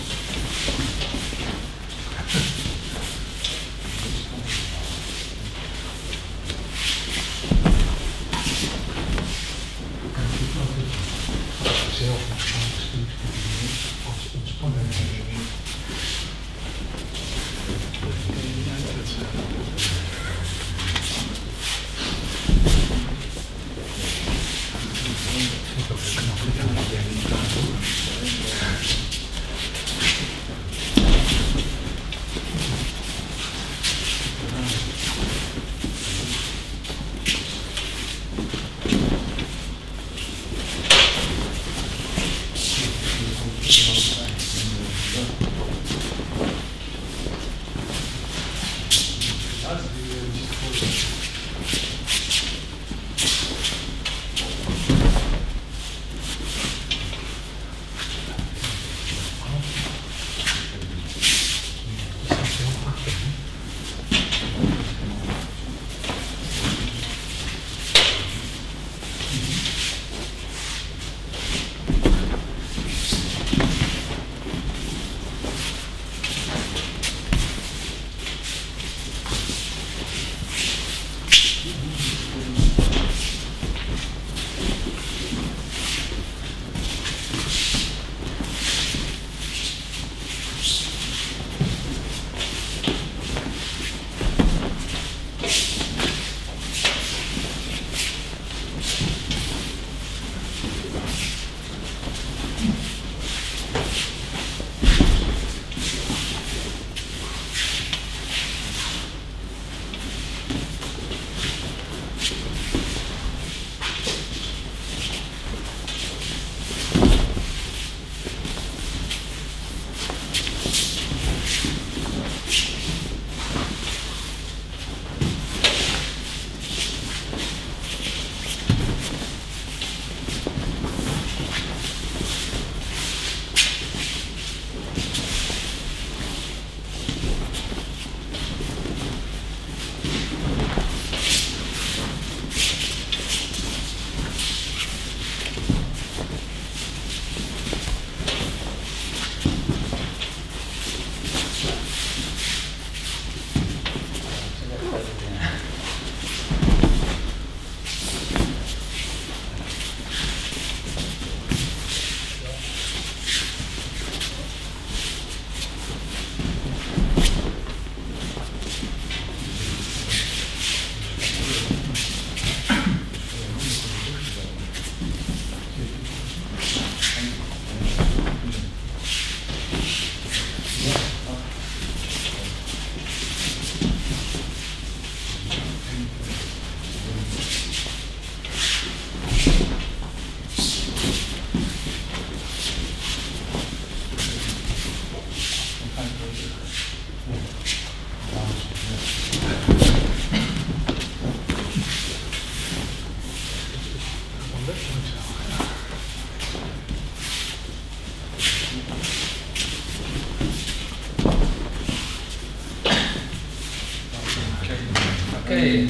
Oké. Nou,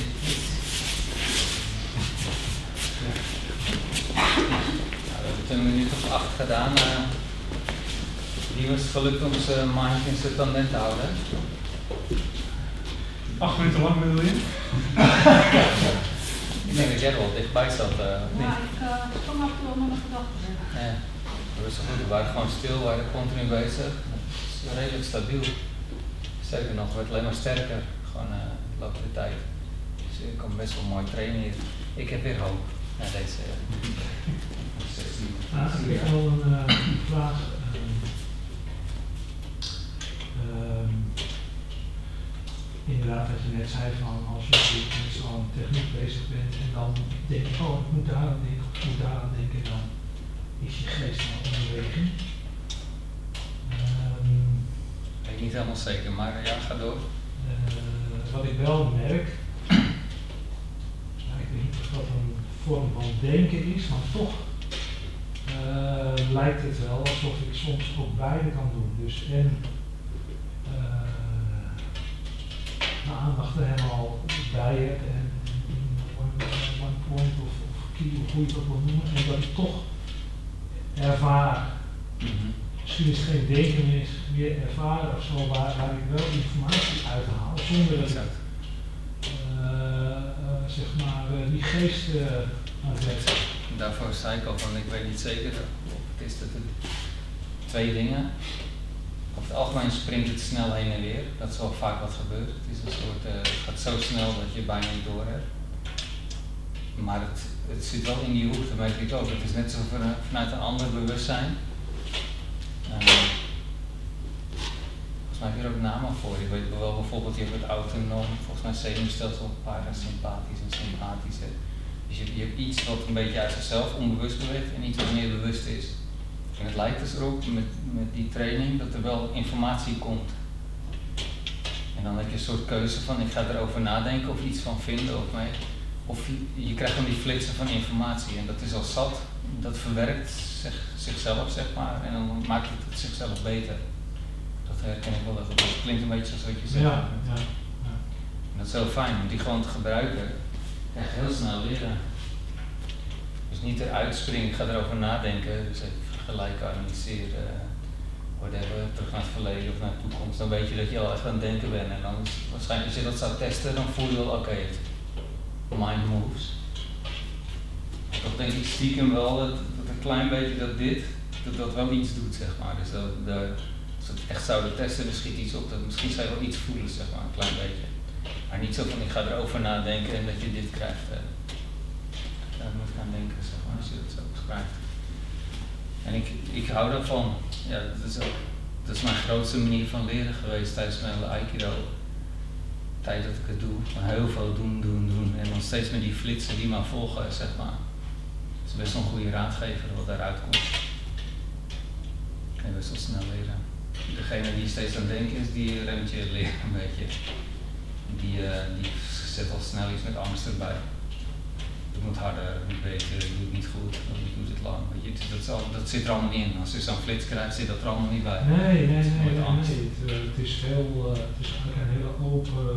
we hebben het een minuut of acht gedaan. eh. wie was gelukt om zijn mind in zijn tanden te houden? Acht minuten lang bedoel je? Ik denk dat jij er wel dichtbij zat, eh? Ja, ik uh, kwam af en toe allemaal mijn gedachten. Ja, dat was goed. We waren gewoon stil, we waren continu bezig. Het is redelijk stabiel. Sterker nog, het werd alleen maar sterker, gewoon eh, loop der tijd. Dus ik kan best wel mooi trainen hier. Ik heb weer hoop na deze sessie. Ah, ik heb wel een eh, vraag. ehm. Ehm, inderdaad, wat je net zei van als je met zo'n techniek bezig bent en dan denk je, oh ik moet daar aan denken of ik moet daar aan denken, dan is je geest al in beweging. Ehm, Weet ik niet helemaal zeker, maar ja, ga door. eh, wat ik wel merk, nou, ik weet niet of dat een vorm van denken is, maar toch eh, lijkt het wel alsof ik soms ook beide kan doen. Dus en eh, mijn aandacht er helemaal bij en one, point of, of hoe je ook wil noemen, en dat ik toch ervaar, Mhm. Is het geen denken meer, meer ervaren of zo, waar, waar ik wel informatie uithaal, zonder dat ik eh, eh, zeg maar eh, die geest aan zet. Daarvoor zei ik al van, ik weet niet zeker. Het is dat het twee dingen. Over het algemeen springt het snel heen en weer. Dat is wel vaak wat gebeurt. Het, is een soort, het gaat zo snel dat je bijna niet door hebt. Maar het, het zit wel in die hoek, dat merk ik ook. Het is net zo van- vanuit een ander bewustzijn. Eh, volgens mij heb je er ook namen voor. Ik weet wel bijvoorbeeld, je hebt het autonoom, volgens mij zenuwstelsel, parasympathisch en sympathisch. Dus je, je hebt iets wat een beetje uit zichzelf onbewust beweegt en iets wat meer bewust is. En het lijkt dus erop met, met die training dat er wel informatie komt. En dan heb je een soort keuze van ik ga erover nadenken of iets van vinden of mee. Of je, je krijgt dan die flitsen van informatie en dat is al zat. Dat verwerkt zich, zichzelf zeg maar en dan maakt het, het zichzelf beter. Dat herken ik wel. Dat het klinkt een beetje zoals wat je zegt. Ja, ja, ja. En dat is heel fijn om die gewoon te gebruiken. Echt heel snel leren. Dus niet eruit springen, ik ga erover nadenken. Dus even vergelijken, analyseren. Whatever, terug naar het verleden of naar de toekomst. Dan weet je dat je al echt aan het denken bent. En dan waarschijnlijk als je dat zou testen, dan voel je wel oké. mind moves. Toch denk ik stiekem wel dat, dat klein beetje dat dit, dat dat wel iets doet, zeg maar. Dus dat, dat, als we het echt zouden testen, schiet iets op. Dat misschien zou je wel iets voelen, zeg maar, een klein beetje. Maar niet zo van ik ga erover nadenken en dat je dit krijgt. eh. Daar moet ik aan denken, zeg maar, als je dat zo beschrijft. En ik, ik hou daarvan. Ja, dat is dat mijn grootste manier van leren geweest tijdens mijn hele Aikido. Tijd dat ik het doe, maar heel veel doen, doen, doen. En dan steeds met die flitsen die maar volgen, zeg maar. Is best wel een goede raadgever wat daaruit komt. Kan je best wel snel leren. Degene die steeds aan het denken is, die remt je leren een beetje. Die, eh, die zet al snel iets met angst erbij. Het moet harder, het moet beter, het doet niet goed, het doet het lang. Weet je, dat, al- dat zit er allemaal niet in. Als je zo'n flits krijgt, zit dat er allemaal niet bij. Nee, nee, Het is nee, nooit nee, angst. nee. Het, eh, het is heel, eh, het is eigenlijk een hele open,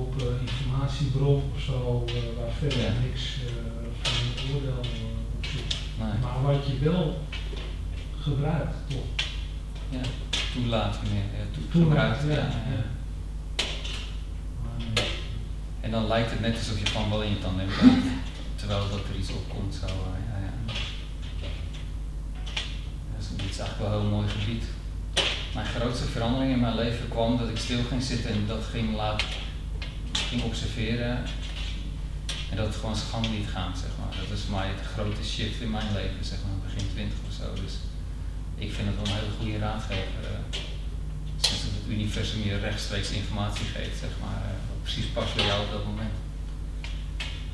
open informatiebron of zo, waar verder Ja. niks eh, van eh. Nee. Maar wat je wel gebruikt, toch? Ja, toelaat meer. Ja, toe, Toelaat, gebruikt, ja, ja, ja. ja. Eh, En dan lijkt het net alsof je gewoon wel in je tanden hebt. Terwijl dat er iets opkomt. Zo, eh, ja, ja. Dus dit is eigenlijk wel een heel mooi gebied. Mijn grootste verandering in mijn leven kwam dat ik stil ging zitten en dat ging laten, ging observeren. En dat het gewoon zijn gang liet gaan, zeg Dat is voor mij de grote shift in mijn leven, zeg maar, begin 20 of zo. Dus ik vind het wel een hele goede raadgever. eh. Sinds dat het universum je rechtstreeks informatie geeft, zeg maar, eh, wat precies past bij jou op dat moment.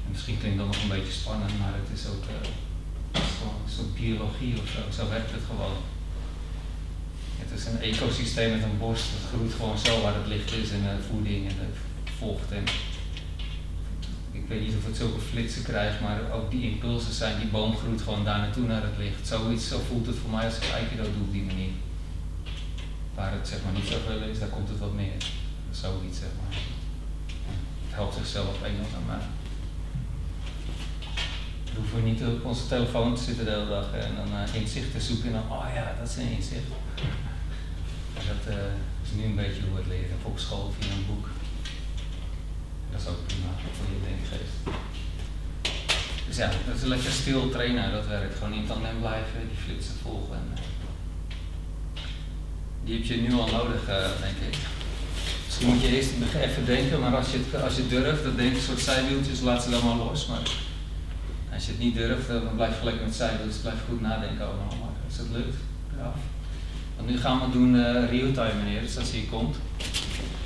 En misschien klinkt dat nog een beetje spannend, maar het is ook eh, het is gewoon biologie of zo. Zo werkt het gewoon. Het is een ecosysteem met een bos, dat groeit gewoon zo waar het licht is en eh, voeding en het volgt. En ik weet niet of het zulke flitsen krijgt, maar ook die impulsen zijn, die boom groeit gewoon daar naartoe naar het licht. Zoiets, zo voelt het voor mij als ik Aikido doe op die manier. Waar het zeg maar niet zoveel is, daar komt het wat meer. Zoiets zeg maar. Het helpt zichzelf of andere manier. We hoeven niet op onze telefoon te zitten de hele dag en dan eh, inzichten zoeken en dan, oh ja, dat is een inzicht. Dat eh, is nu een beetje hoe het leren, op school via een boek. Dat is ook prima voor je denkgeest. Dus ja, dat is lekker stil trainen, dat werkt. Gewoon in tandem blijven, die flitsen volgen. En, eh, die heb je nu al nodig, eh, denk ik. Misschien moet je eerst even denken, maar als je het, als je durft, dan denk een soort zijwieltjes, laat ze dan maar los. Maar als je het niet durft, dan blijf je lekker met zijwieltjes, blijf je goed nadenken allemaal. Maar als het lukt, eraf. Want nu gaan we doen uh, real-time meneer, dus als hij komt.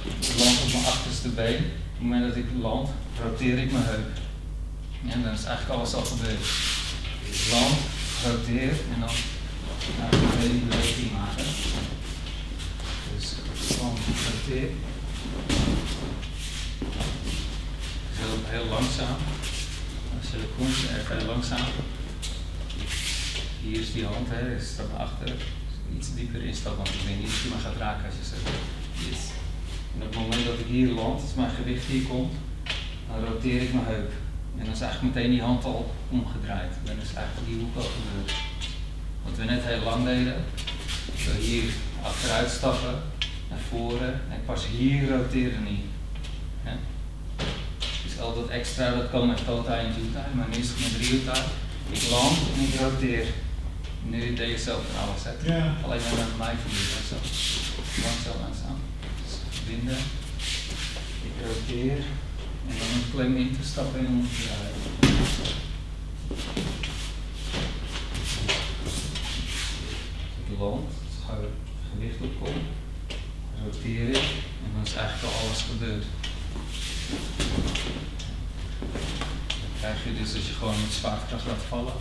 Ik op mijn achterste been. Op het moment dat ik land, roteer ik mijn heup. En dan is eigenlijk alles al gebeurd. Land, roteer en dan weet die beweging maken. Dus land, roteer. Heel, heel langzaam. Als je komt, erg heel langzaam. Hier is die hand, hè, stap naar achter. Iets dieper instappen, want ik weet niet of je me gaat raken als je zegt. Yes. En op het moment dat ik hier land, als mijn gewicht hier komt, dan roteer ik mijn heup. En dan is eigenlijk meteen die hand al omgedraaid. Dan is eigenlijk die hoek al gebeurd. Wat we net heel lang deden, zo hier achteruit stappen, naar voren en pas hier roteren niet. Dus al dat extra, dat kan met Tota en Juta, maar nu is het met Ryuta. Ik land en ik roteer. Nu deed je zelf van alles, hè? Ja. Alleen maar met mij verbinden, zo. Langzaam aanstaan. Ik roteer. En dan een klem in te stappen en te draaien. Ik land, dus er gewicht op komt. Roteer ik en dan is eigenlijk al alles gebeurd. Dan krijg je dus als je gewoon met zwaartekracht laat vallen.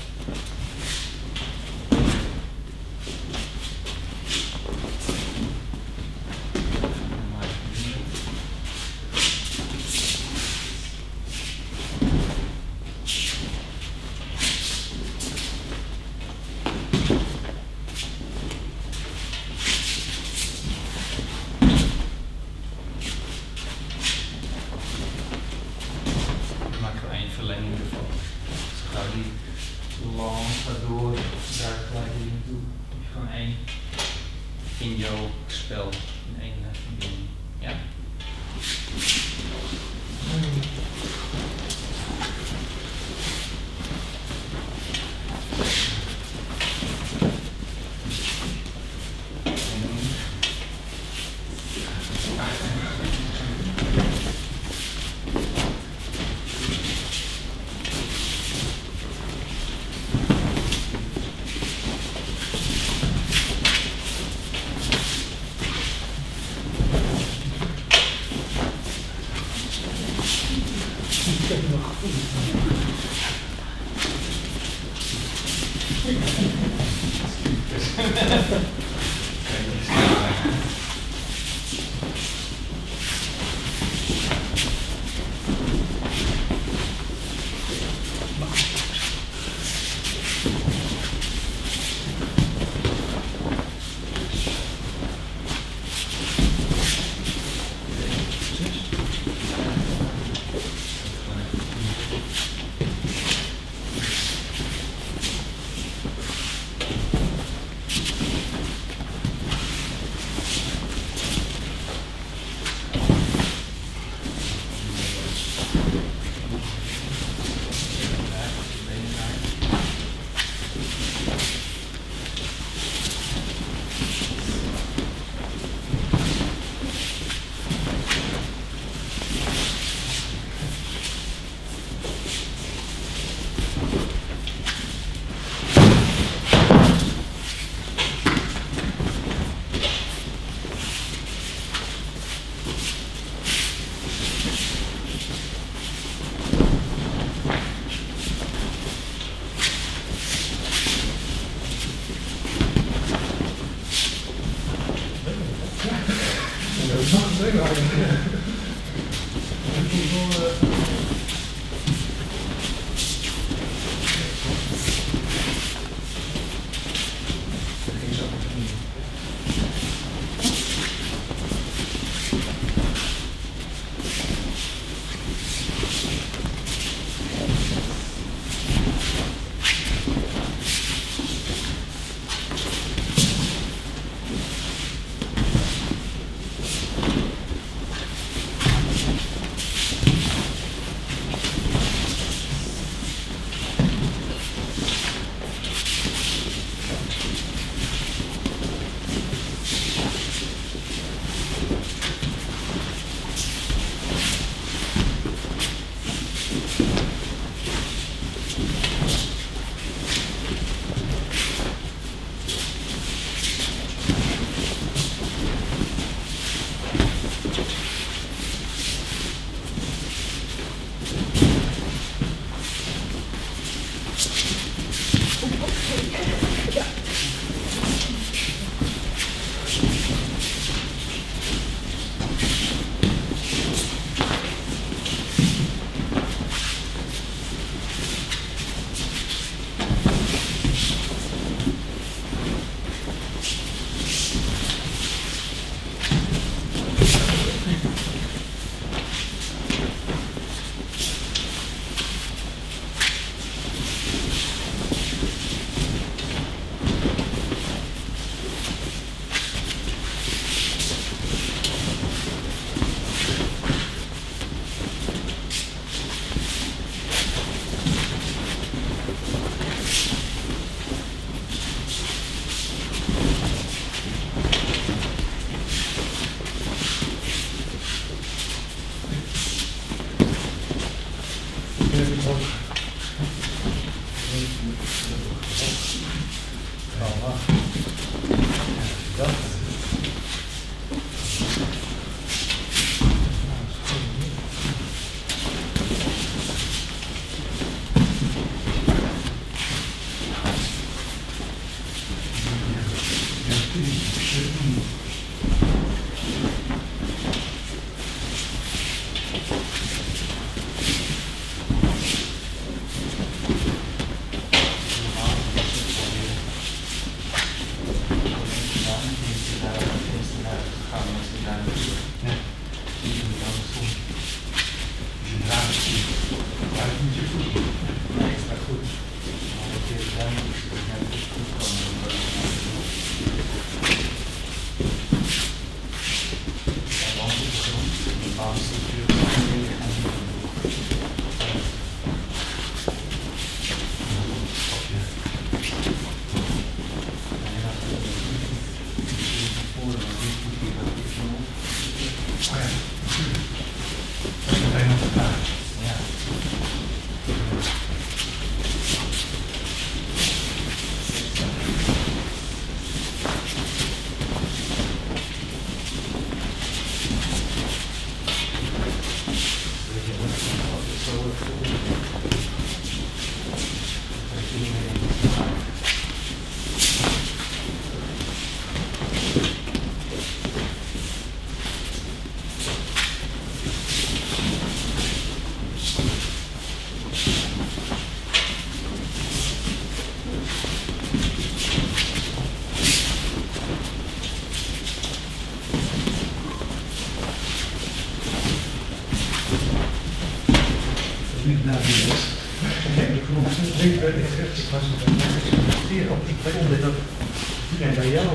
was het een op die plek, omdat iedereen bij jou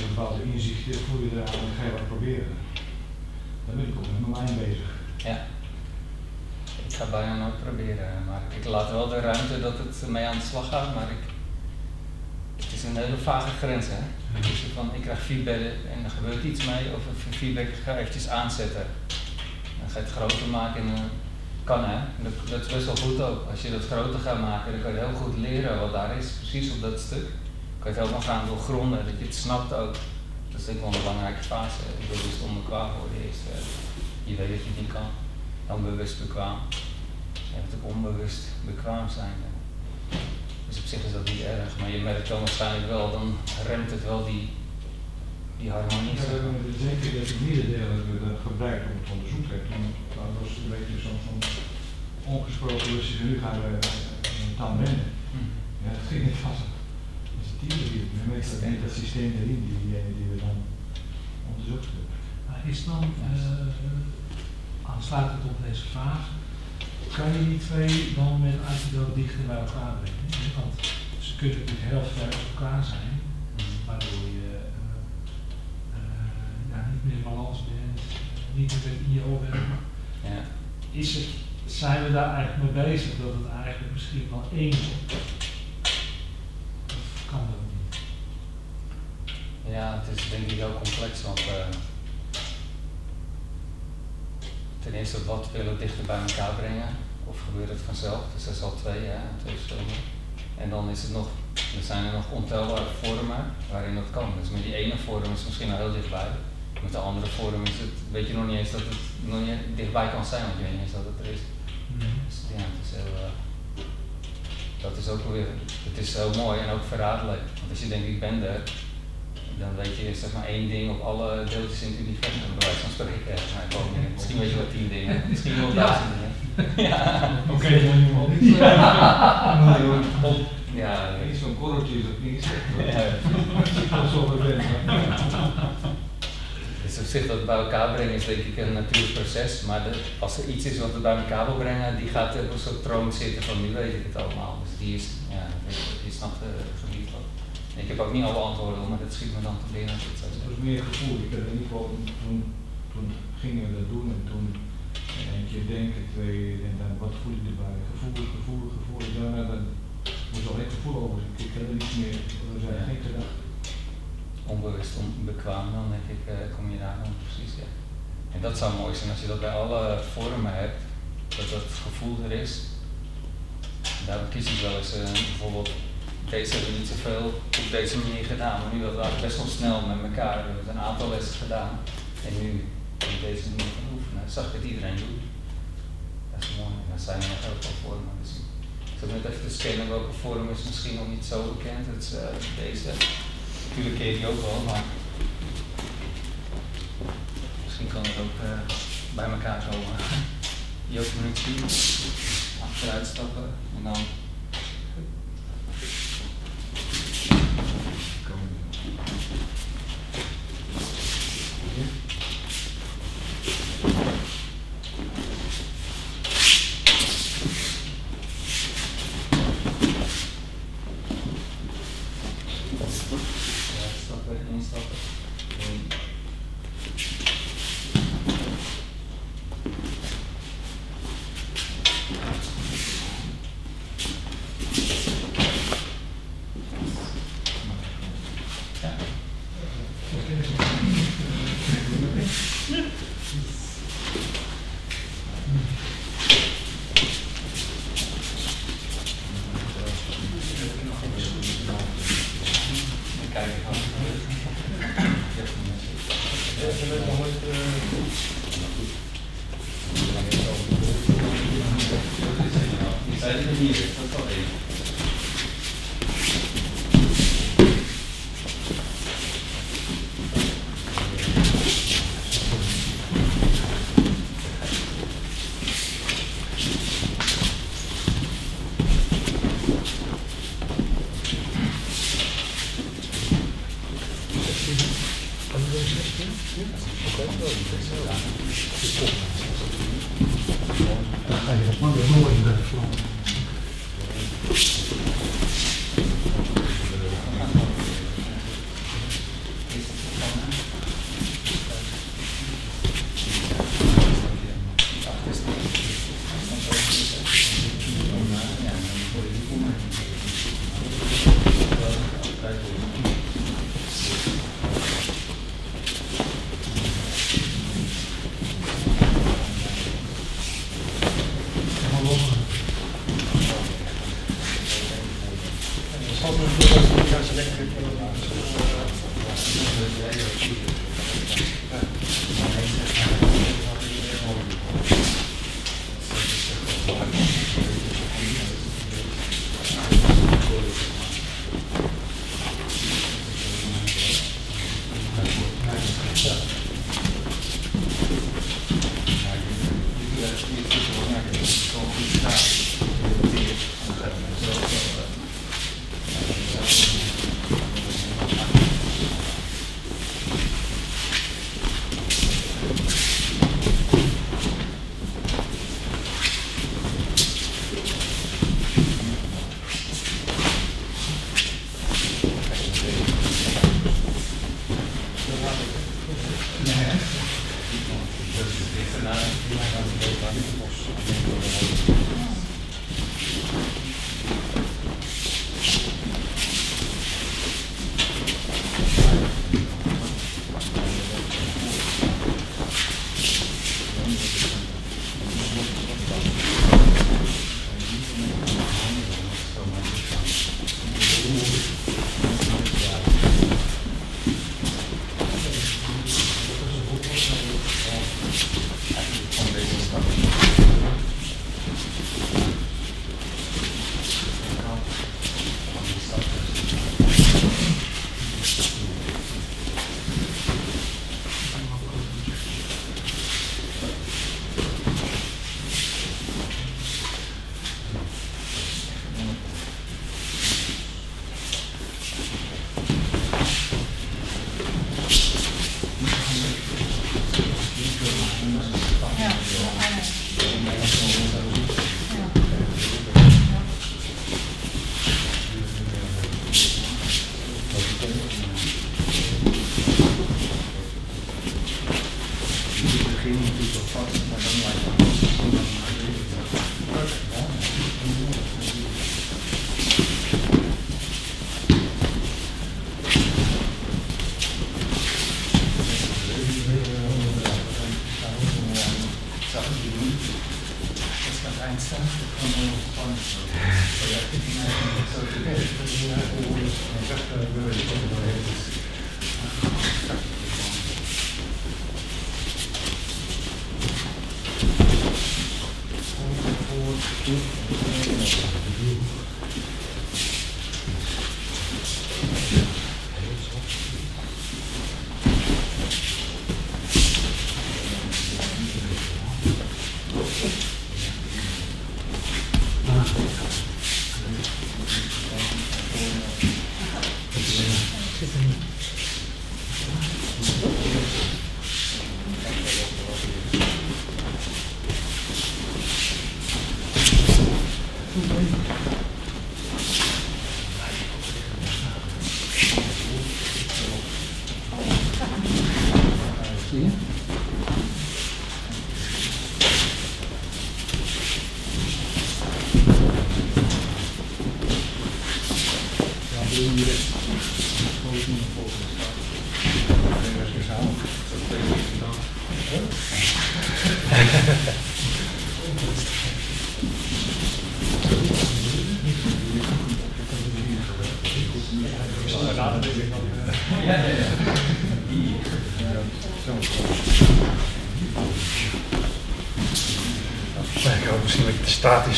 een bepaalde inzichten, voel je eraan en ga je wat proberen. Dan ben ik ook met mijn mind bezig. Ja. Ik ga bijna nooit proberen, maar ik laat wel de ruimte dat het mee aan de slag gaat, maar ik, het is een hele vage grens, hè. Dus van, ik krijg feedback en er gebeurt iets mee, of een feedback ik ga eventjes aanzetten. Dan ga je het groter maken en dan kan hè, dat, dat is best wel goed ook. Als je dat groter gaat maken, dan kan je heel goed leren wat daar is, precies op dat stuk. Kan je het helemaal gaan doorgronden, dat je het snapt ook. Dat is denk ik wel een belangrijke fase, bewust onbekwaam worden is. eh, je weet dat je het niet kan, dan bewust bekwaam. Je hebt ook onbewust bekwaam zijn. Dus op zich is dat niet erg, maar je merkt dan waarschijnlijk wel, dan remt het wel die, die harmonie. Ja, we hebben het zeker dat ik middendeel hebben we gebruikt om het onderzoek te doen. Dat was een beetje zo'n ongesproken Russisch en nu gaan we uh, rennen. Mhm. Ja, dat ging niet vast. Merken dat systeem erin, die, die, die we dan onderzocht hebben. Maar is dan, eh, aansluitend op deze vraag, kan je die twee dan met antidote dichter bij elkaar brengen? Want ze kunnen natuurlijk heel ver uit elkaar zijn, waardoor je eh, eh, ja, niet meer in balans bent, niet meer met IO bent. Ja. Is het, zijn we daar eigenlijk mee bezig dat het eigenlijk misschien wel één wordt? Kan? Ja, het is denk ik heel complex, want eh, ten eerste wat willen we dichter bij elkaar brengen, of gebeurt het vanzelf? Dus dat is al twee, hè, twee verschillende. En dan is het nog, er zijn er nog ontelbare vormen waarin dat kan. Dus met die ene vorm is het misschien al heel dichtbij. Met de andere vorm is het, weet je nog niet eens dat het nog niet dichtbij kan zijn, want je weet niet eens dat het er is. Dus ja, het is heel, eh, dat is ook weer, het is heel mooi en ook verraderlijk. Want als je denkt, ik ben er, dan weet je zeg maar één ding op alle deeltjes in het universum, bij wijze van spreken. Maar misschien weet je wel tien dingen, misschien wel duizend dingen. Ja, Oké, dan iemand niet. ja, Niet zo'n korreltje is ook niet Ja. Dat is wel bekend. Dus op zich dat bij elkaar brengen is denk ik een natuurlijk proces, maar de, als er iets is wat we bij elkaar wil brengen, die gaat op een soort troon zitten van nu weet ik het allemaal. Dus die is, ja, die snapt eh, het gebied wel. Ik heb ook niet alle antwoorden, maar dat schiet me dan te binnen. het was meer gevoel. Ik heb in ieder geval toen, toen gingen we dat doen en toen een keer denken, twee, en dan wat voel je erbij? Gevoel, gevoel, gevoel. Ja, nou, dan moest al echt gevoel over. Ik heb er niets meer, er zijn geen gedachten. Onbewust onbekwaam, dan denk ik, eh, kom je daar dan precies. Ja. En dat zou mooi zijn als je dat bij alle vormen hebt, dat dat gevoel er is. Daarom kies ik wel eens eh, bijvoorbeeld, deze hebben we niet zoveel op deze manier gedaan, maar nu hadden we best wel snel met elkaar, we hebben een aantal lessen gedaan. En nu op deze manier gaan oefenen, zag ik het iedereen doen. Dat is mooi, en zijn er nog heel veel vormen. Dus ik zat net even te scannen welke vorm is misschien nog niet zo bekend, het is eh, deze. Natuurlijk ken je die ook wel, maar misschien kan het ook eh, bij elkaar komen. Die ook een minuut zien, achteruit stappen en dan.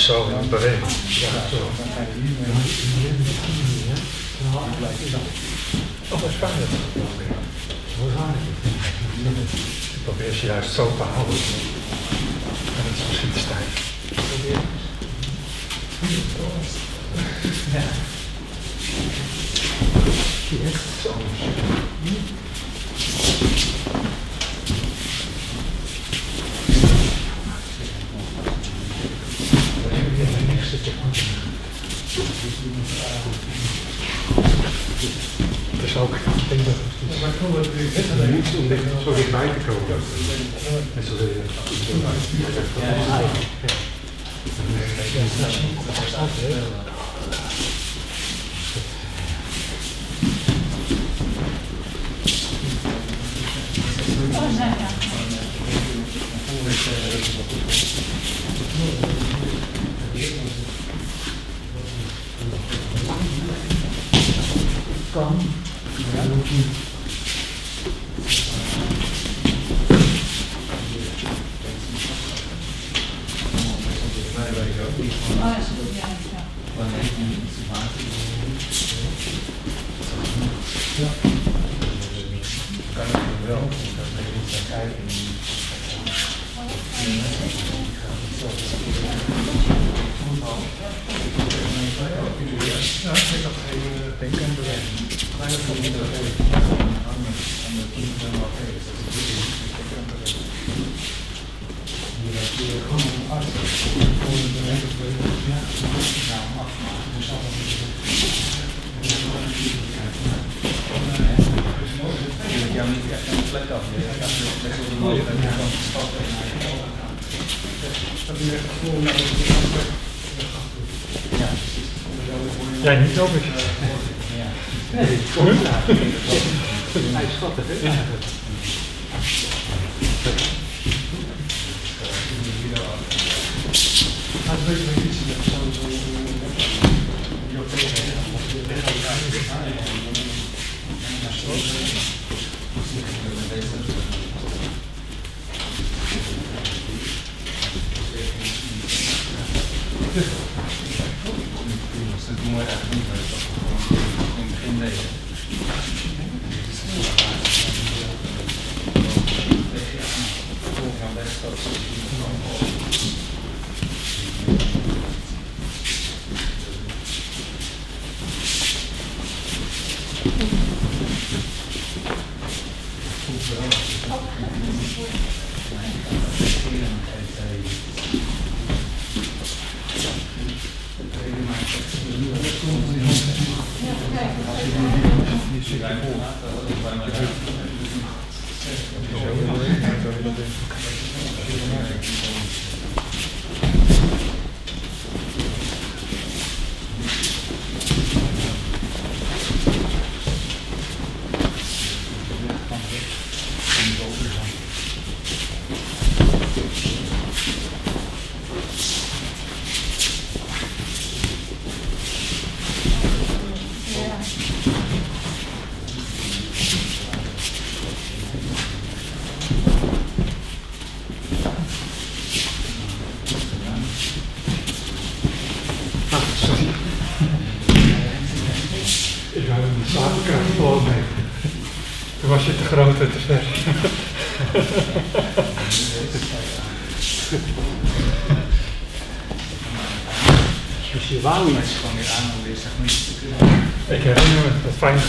zo in beweging. Ja, zo. Oh, wat spannend. Ik probeer ze juist zo te houden. En het is misschien te. gestorben. Ja.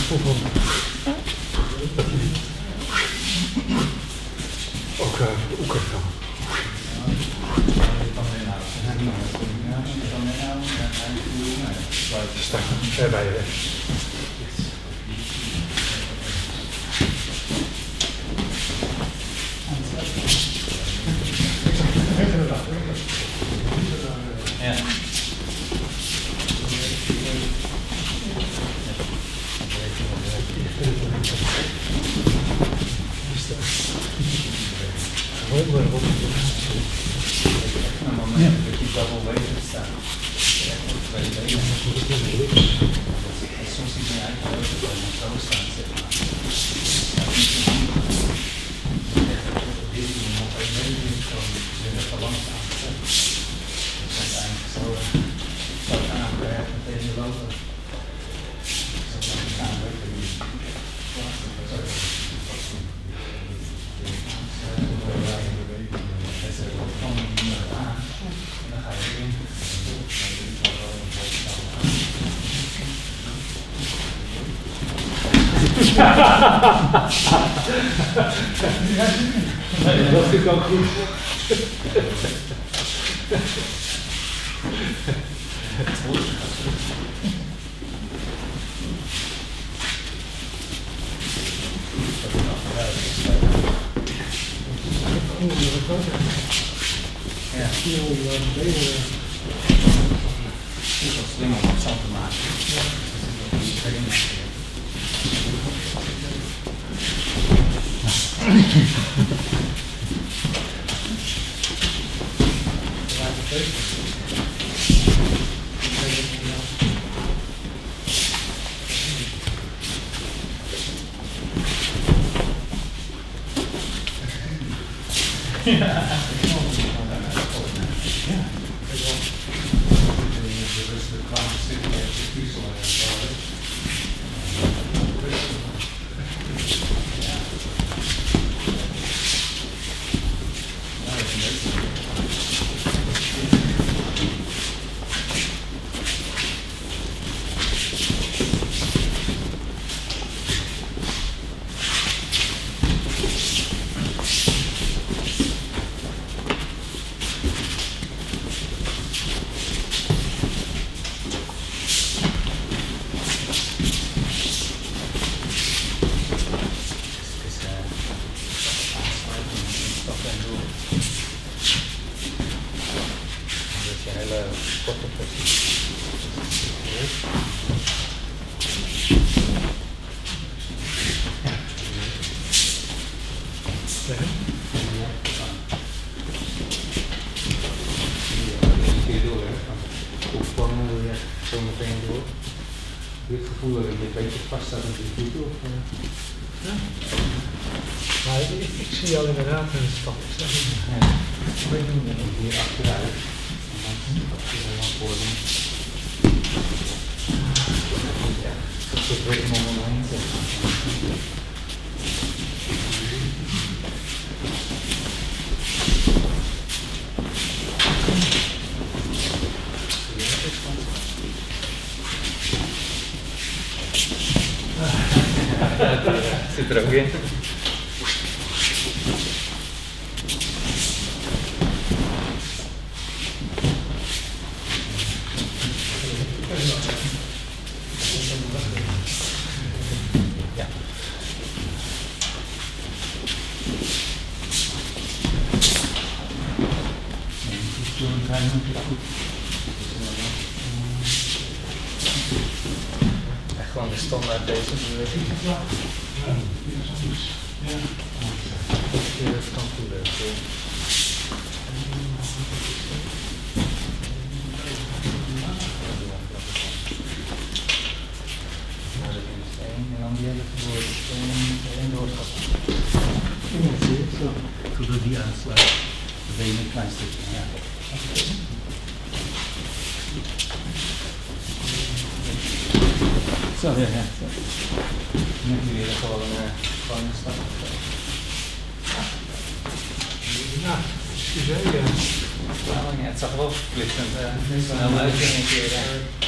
ほうほう。those things. Nee, dat vind ik ook goed. Ja. Zo, zodat die aansluit. De je een klein stukje. Ja. Zo, ja, ja. Zo. Nu je weer gewoon, uh, gewoon staan. Nou, excuseer. Ja, het zag wel verplichtend. Eh, het is wel een keer.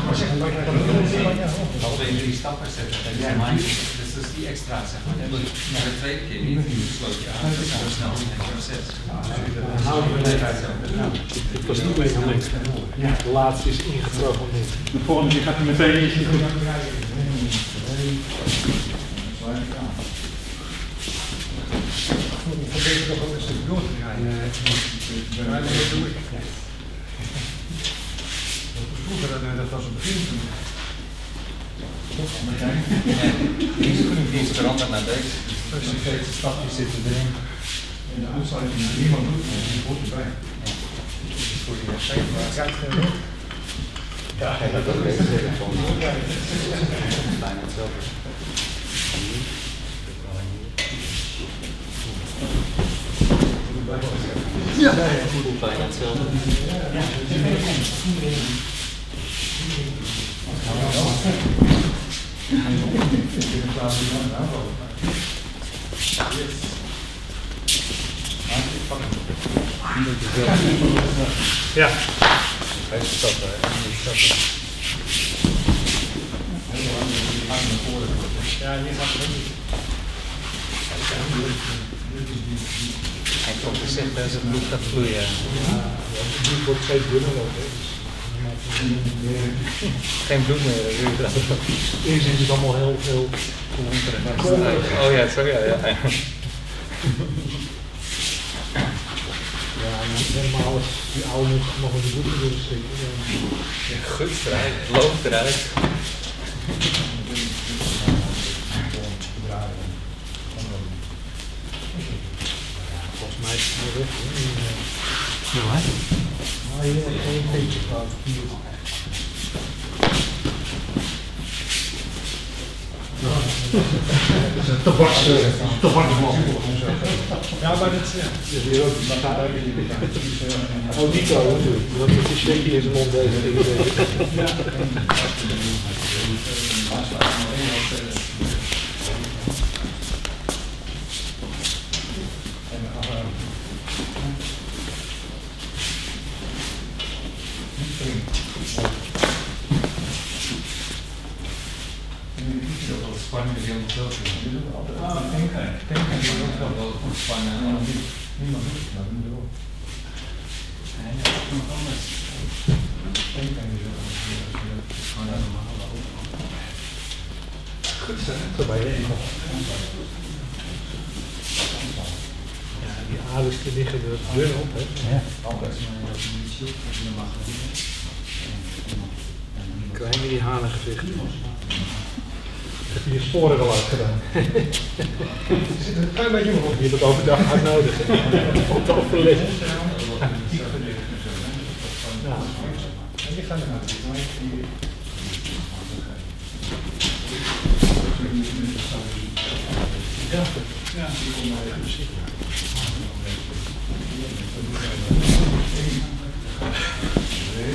klaar. Al twee, drie stappen zetten. Dat is. Dus dat die extra, zeg maar. Dat Maar de keer niet. Sloot je aan. Dat is zo snel in het proces. Het was niet meer gelukt. Ja, de laatste is ingeprogrammeerd. De volgende keer gaat hij meteen in je Probeer ook een stuk door te rijden. Maar nee, dat ik. Vroeger, dat was het begin. Die is- die is veranderd naar deze. Precies. stapjes zitten erin. En de uitsluiting die niemand doet, die hoort erbij. Voor die maar- Ja, dat is Bijna hetzelfde. Ja, bijna hetzelfde. Ja. Hij stappen, hè? stappen. Ja, die gaat er niet. Hij komt te zeggen dat zijn bloed gaat vloeien. Ja, het bloed wordt steeds dunner ook. Geen bloed meer. dat is het. Eerst is het allemaal heel veel klonkerig. Oh ja, zo ja. ja. Ja, helemaal als die oude nog, nog een bloed door de steek. Goed eruit, loopt eruit. Volgens mij is het wel weg. hè. Ja, hier wordt geen beetje gehad. Tabaks, tabakblad. Ja, maar dat ja. is hier ook. Oh, Nico natuurlijk. Dat is een steekje in zijn mond deze dingen. Spanning is helemaal zo. Ah, denk ik. Denk ik. Wel goed spannen. Niemand doet het, doen het wel. Nee, dat is nog anders. Denk ik niet zo. Het is gewoon helemaal open. Goed zo. Bij je. Ja, die aders die liggen er dun op, hè. Anders. Maar dat is niet zo. Dat Kleine die. Heb je je sporen wel uitgedaan? Er zit een klein beetje op. Je hebt het overdag hard nodig. Om te overleven. Ja. En die gaan eruit. Ja. Ja. Hij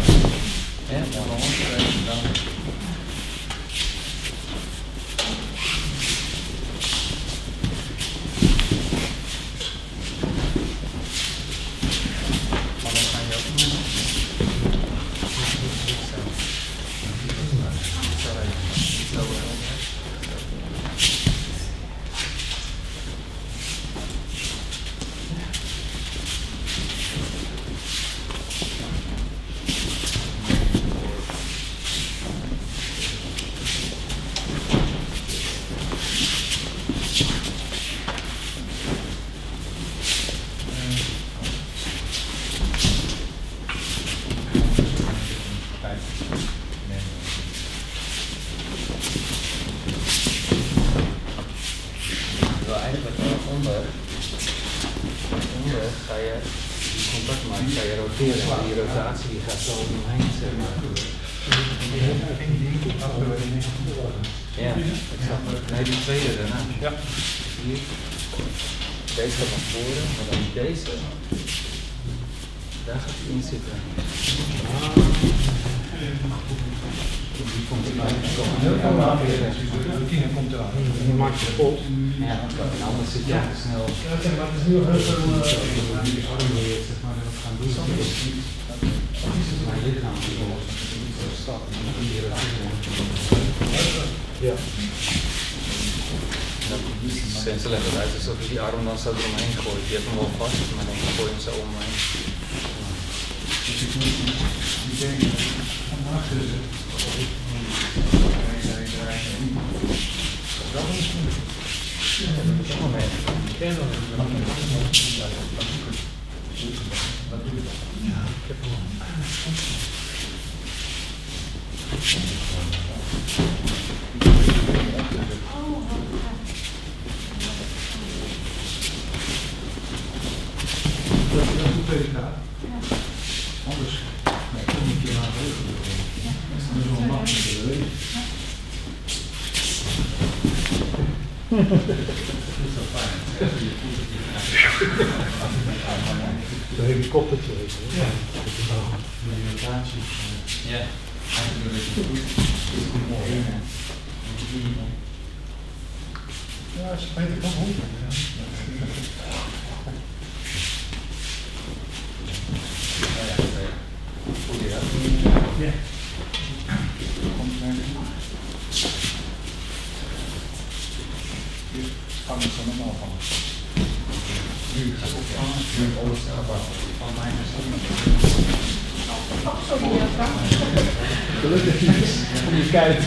kijkt,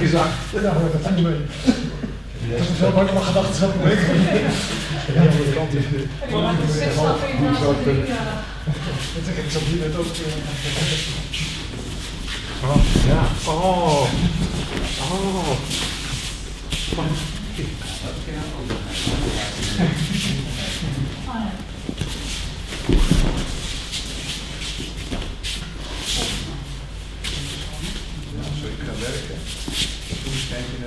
je zag. Ja, hoor, dat. Ik gedacht, dat is een probleem. Ja, aan de kant is nu. Ik kunnen. Ik zat hier net ook. Oh, ja. Oh. Oh. Ah, ja. Als ik ga werken, toen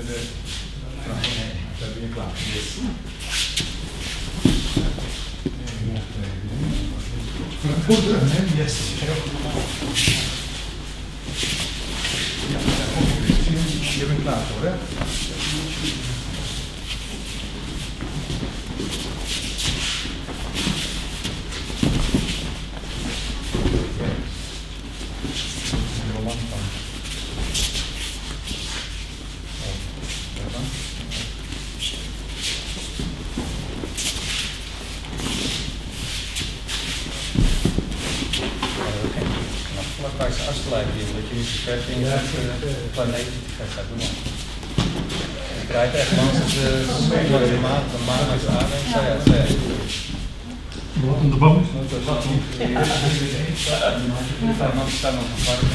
kijk je naar de vraag. Dan ben je klaar. Goed, hè? Yes. Je bent klaar voor, hè? Heel lang van. Oh, ja dan. Vlak bij zijn afsluit hier, dat je niet zo ver ging Ja, dat ja. de planeet niet te ver gaat doen. Ik krijg echt langs het uh, de maan, de maan als aarde. Zo ja, zo ja. Wat om de boom. Man staan nog een varken.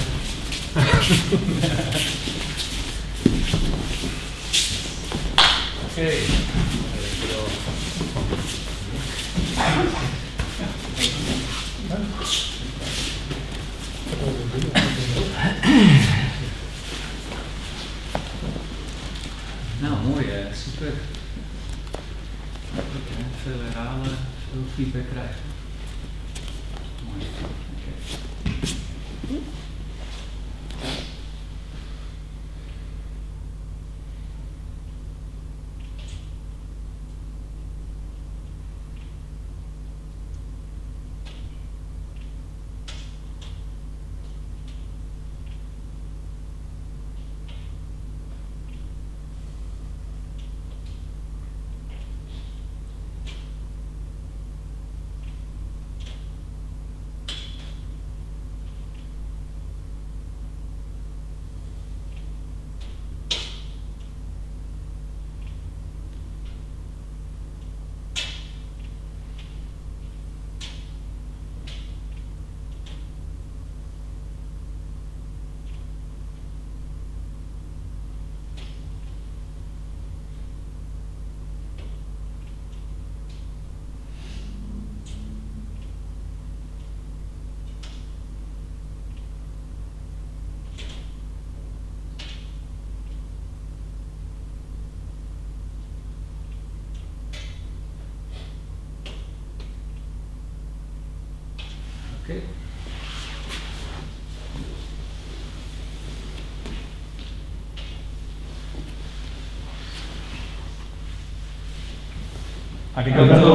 because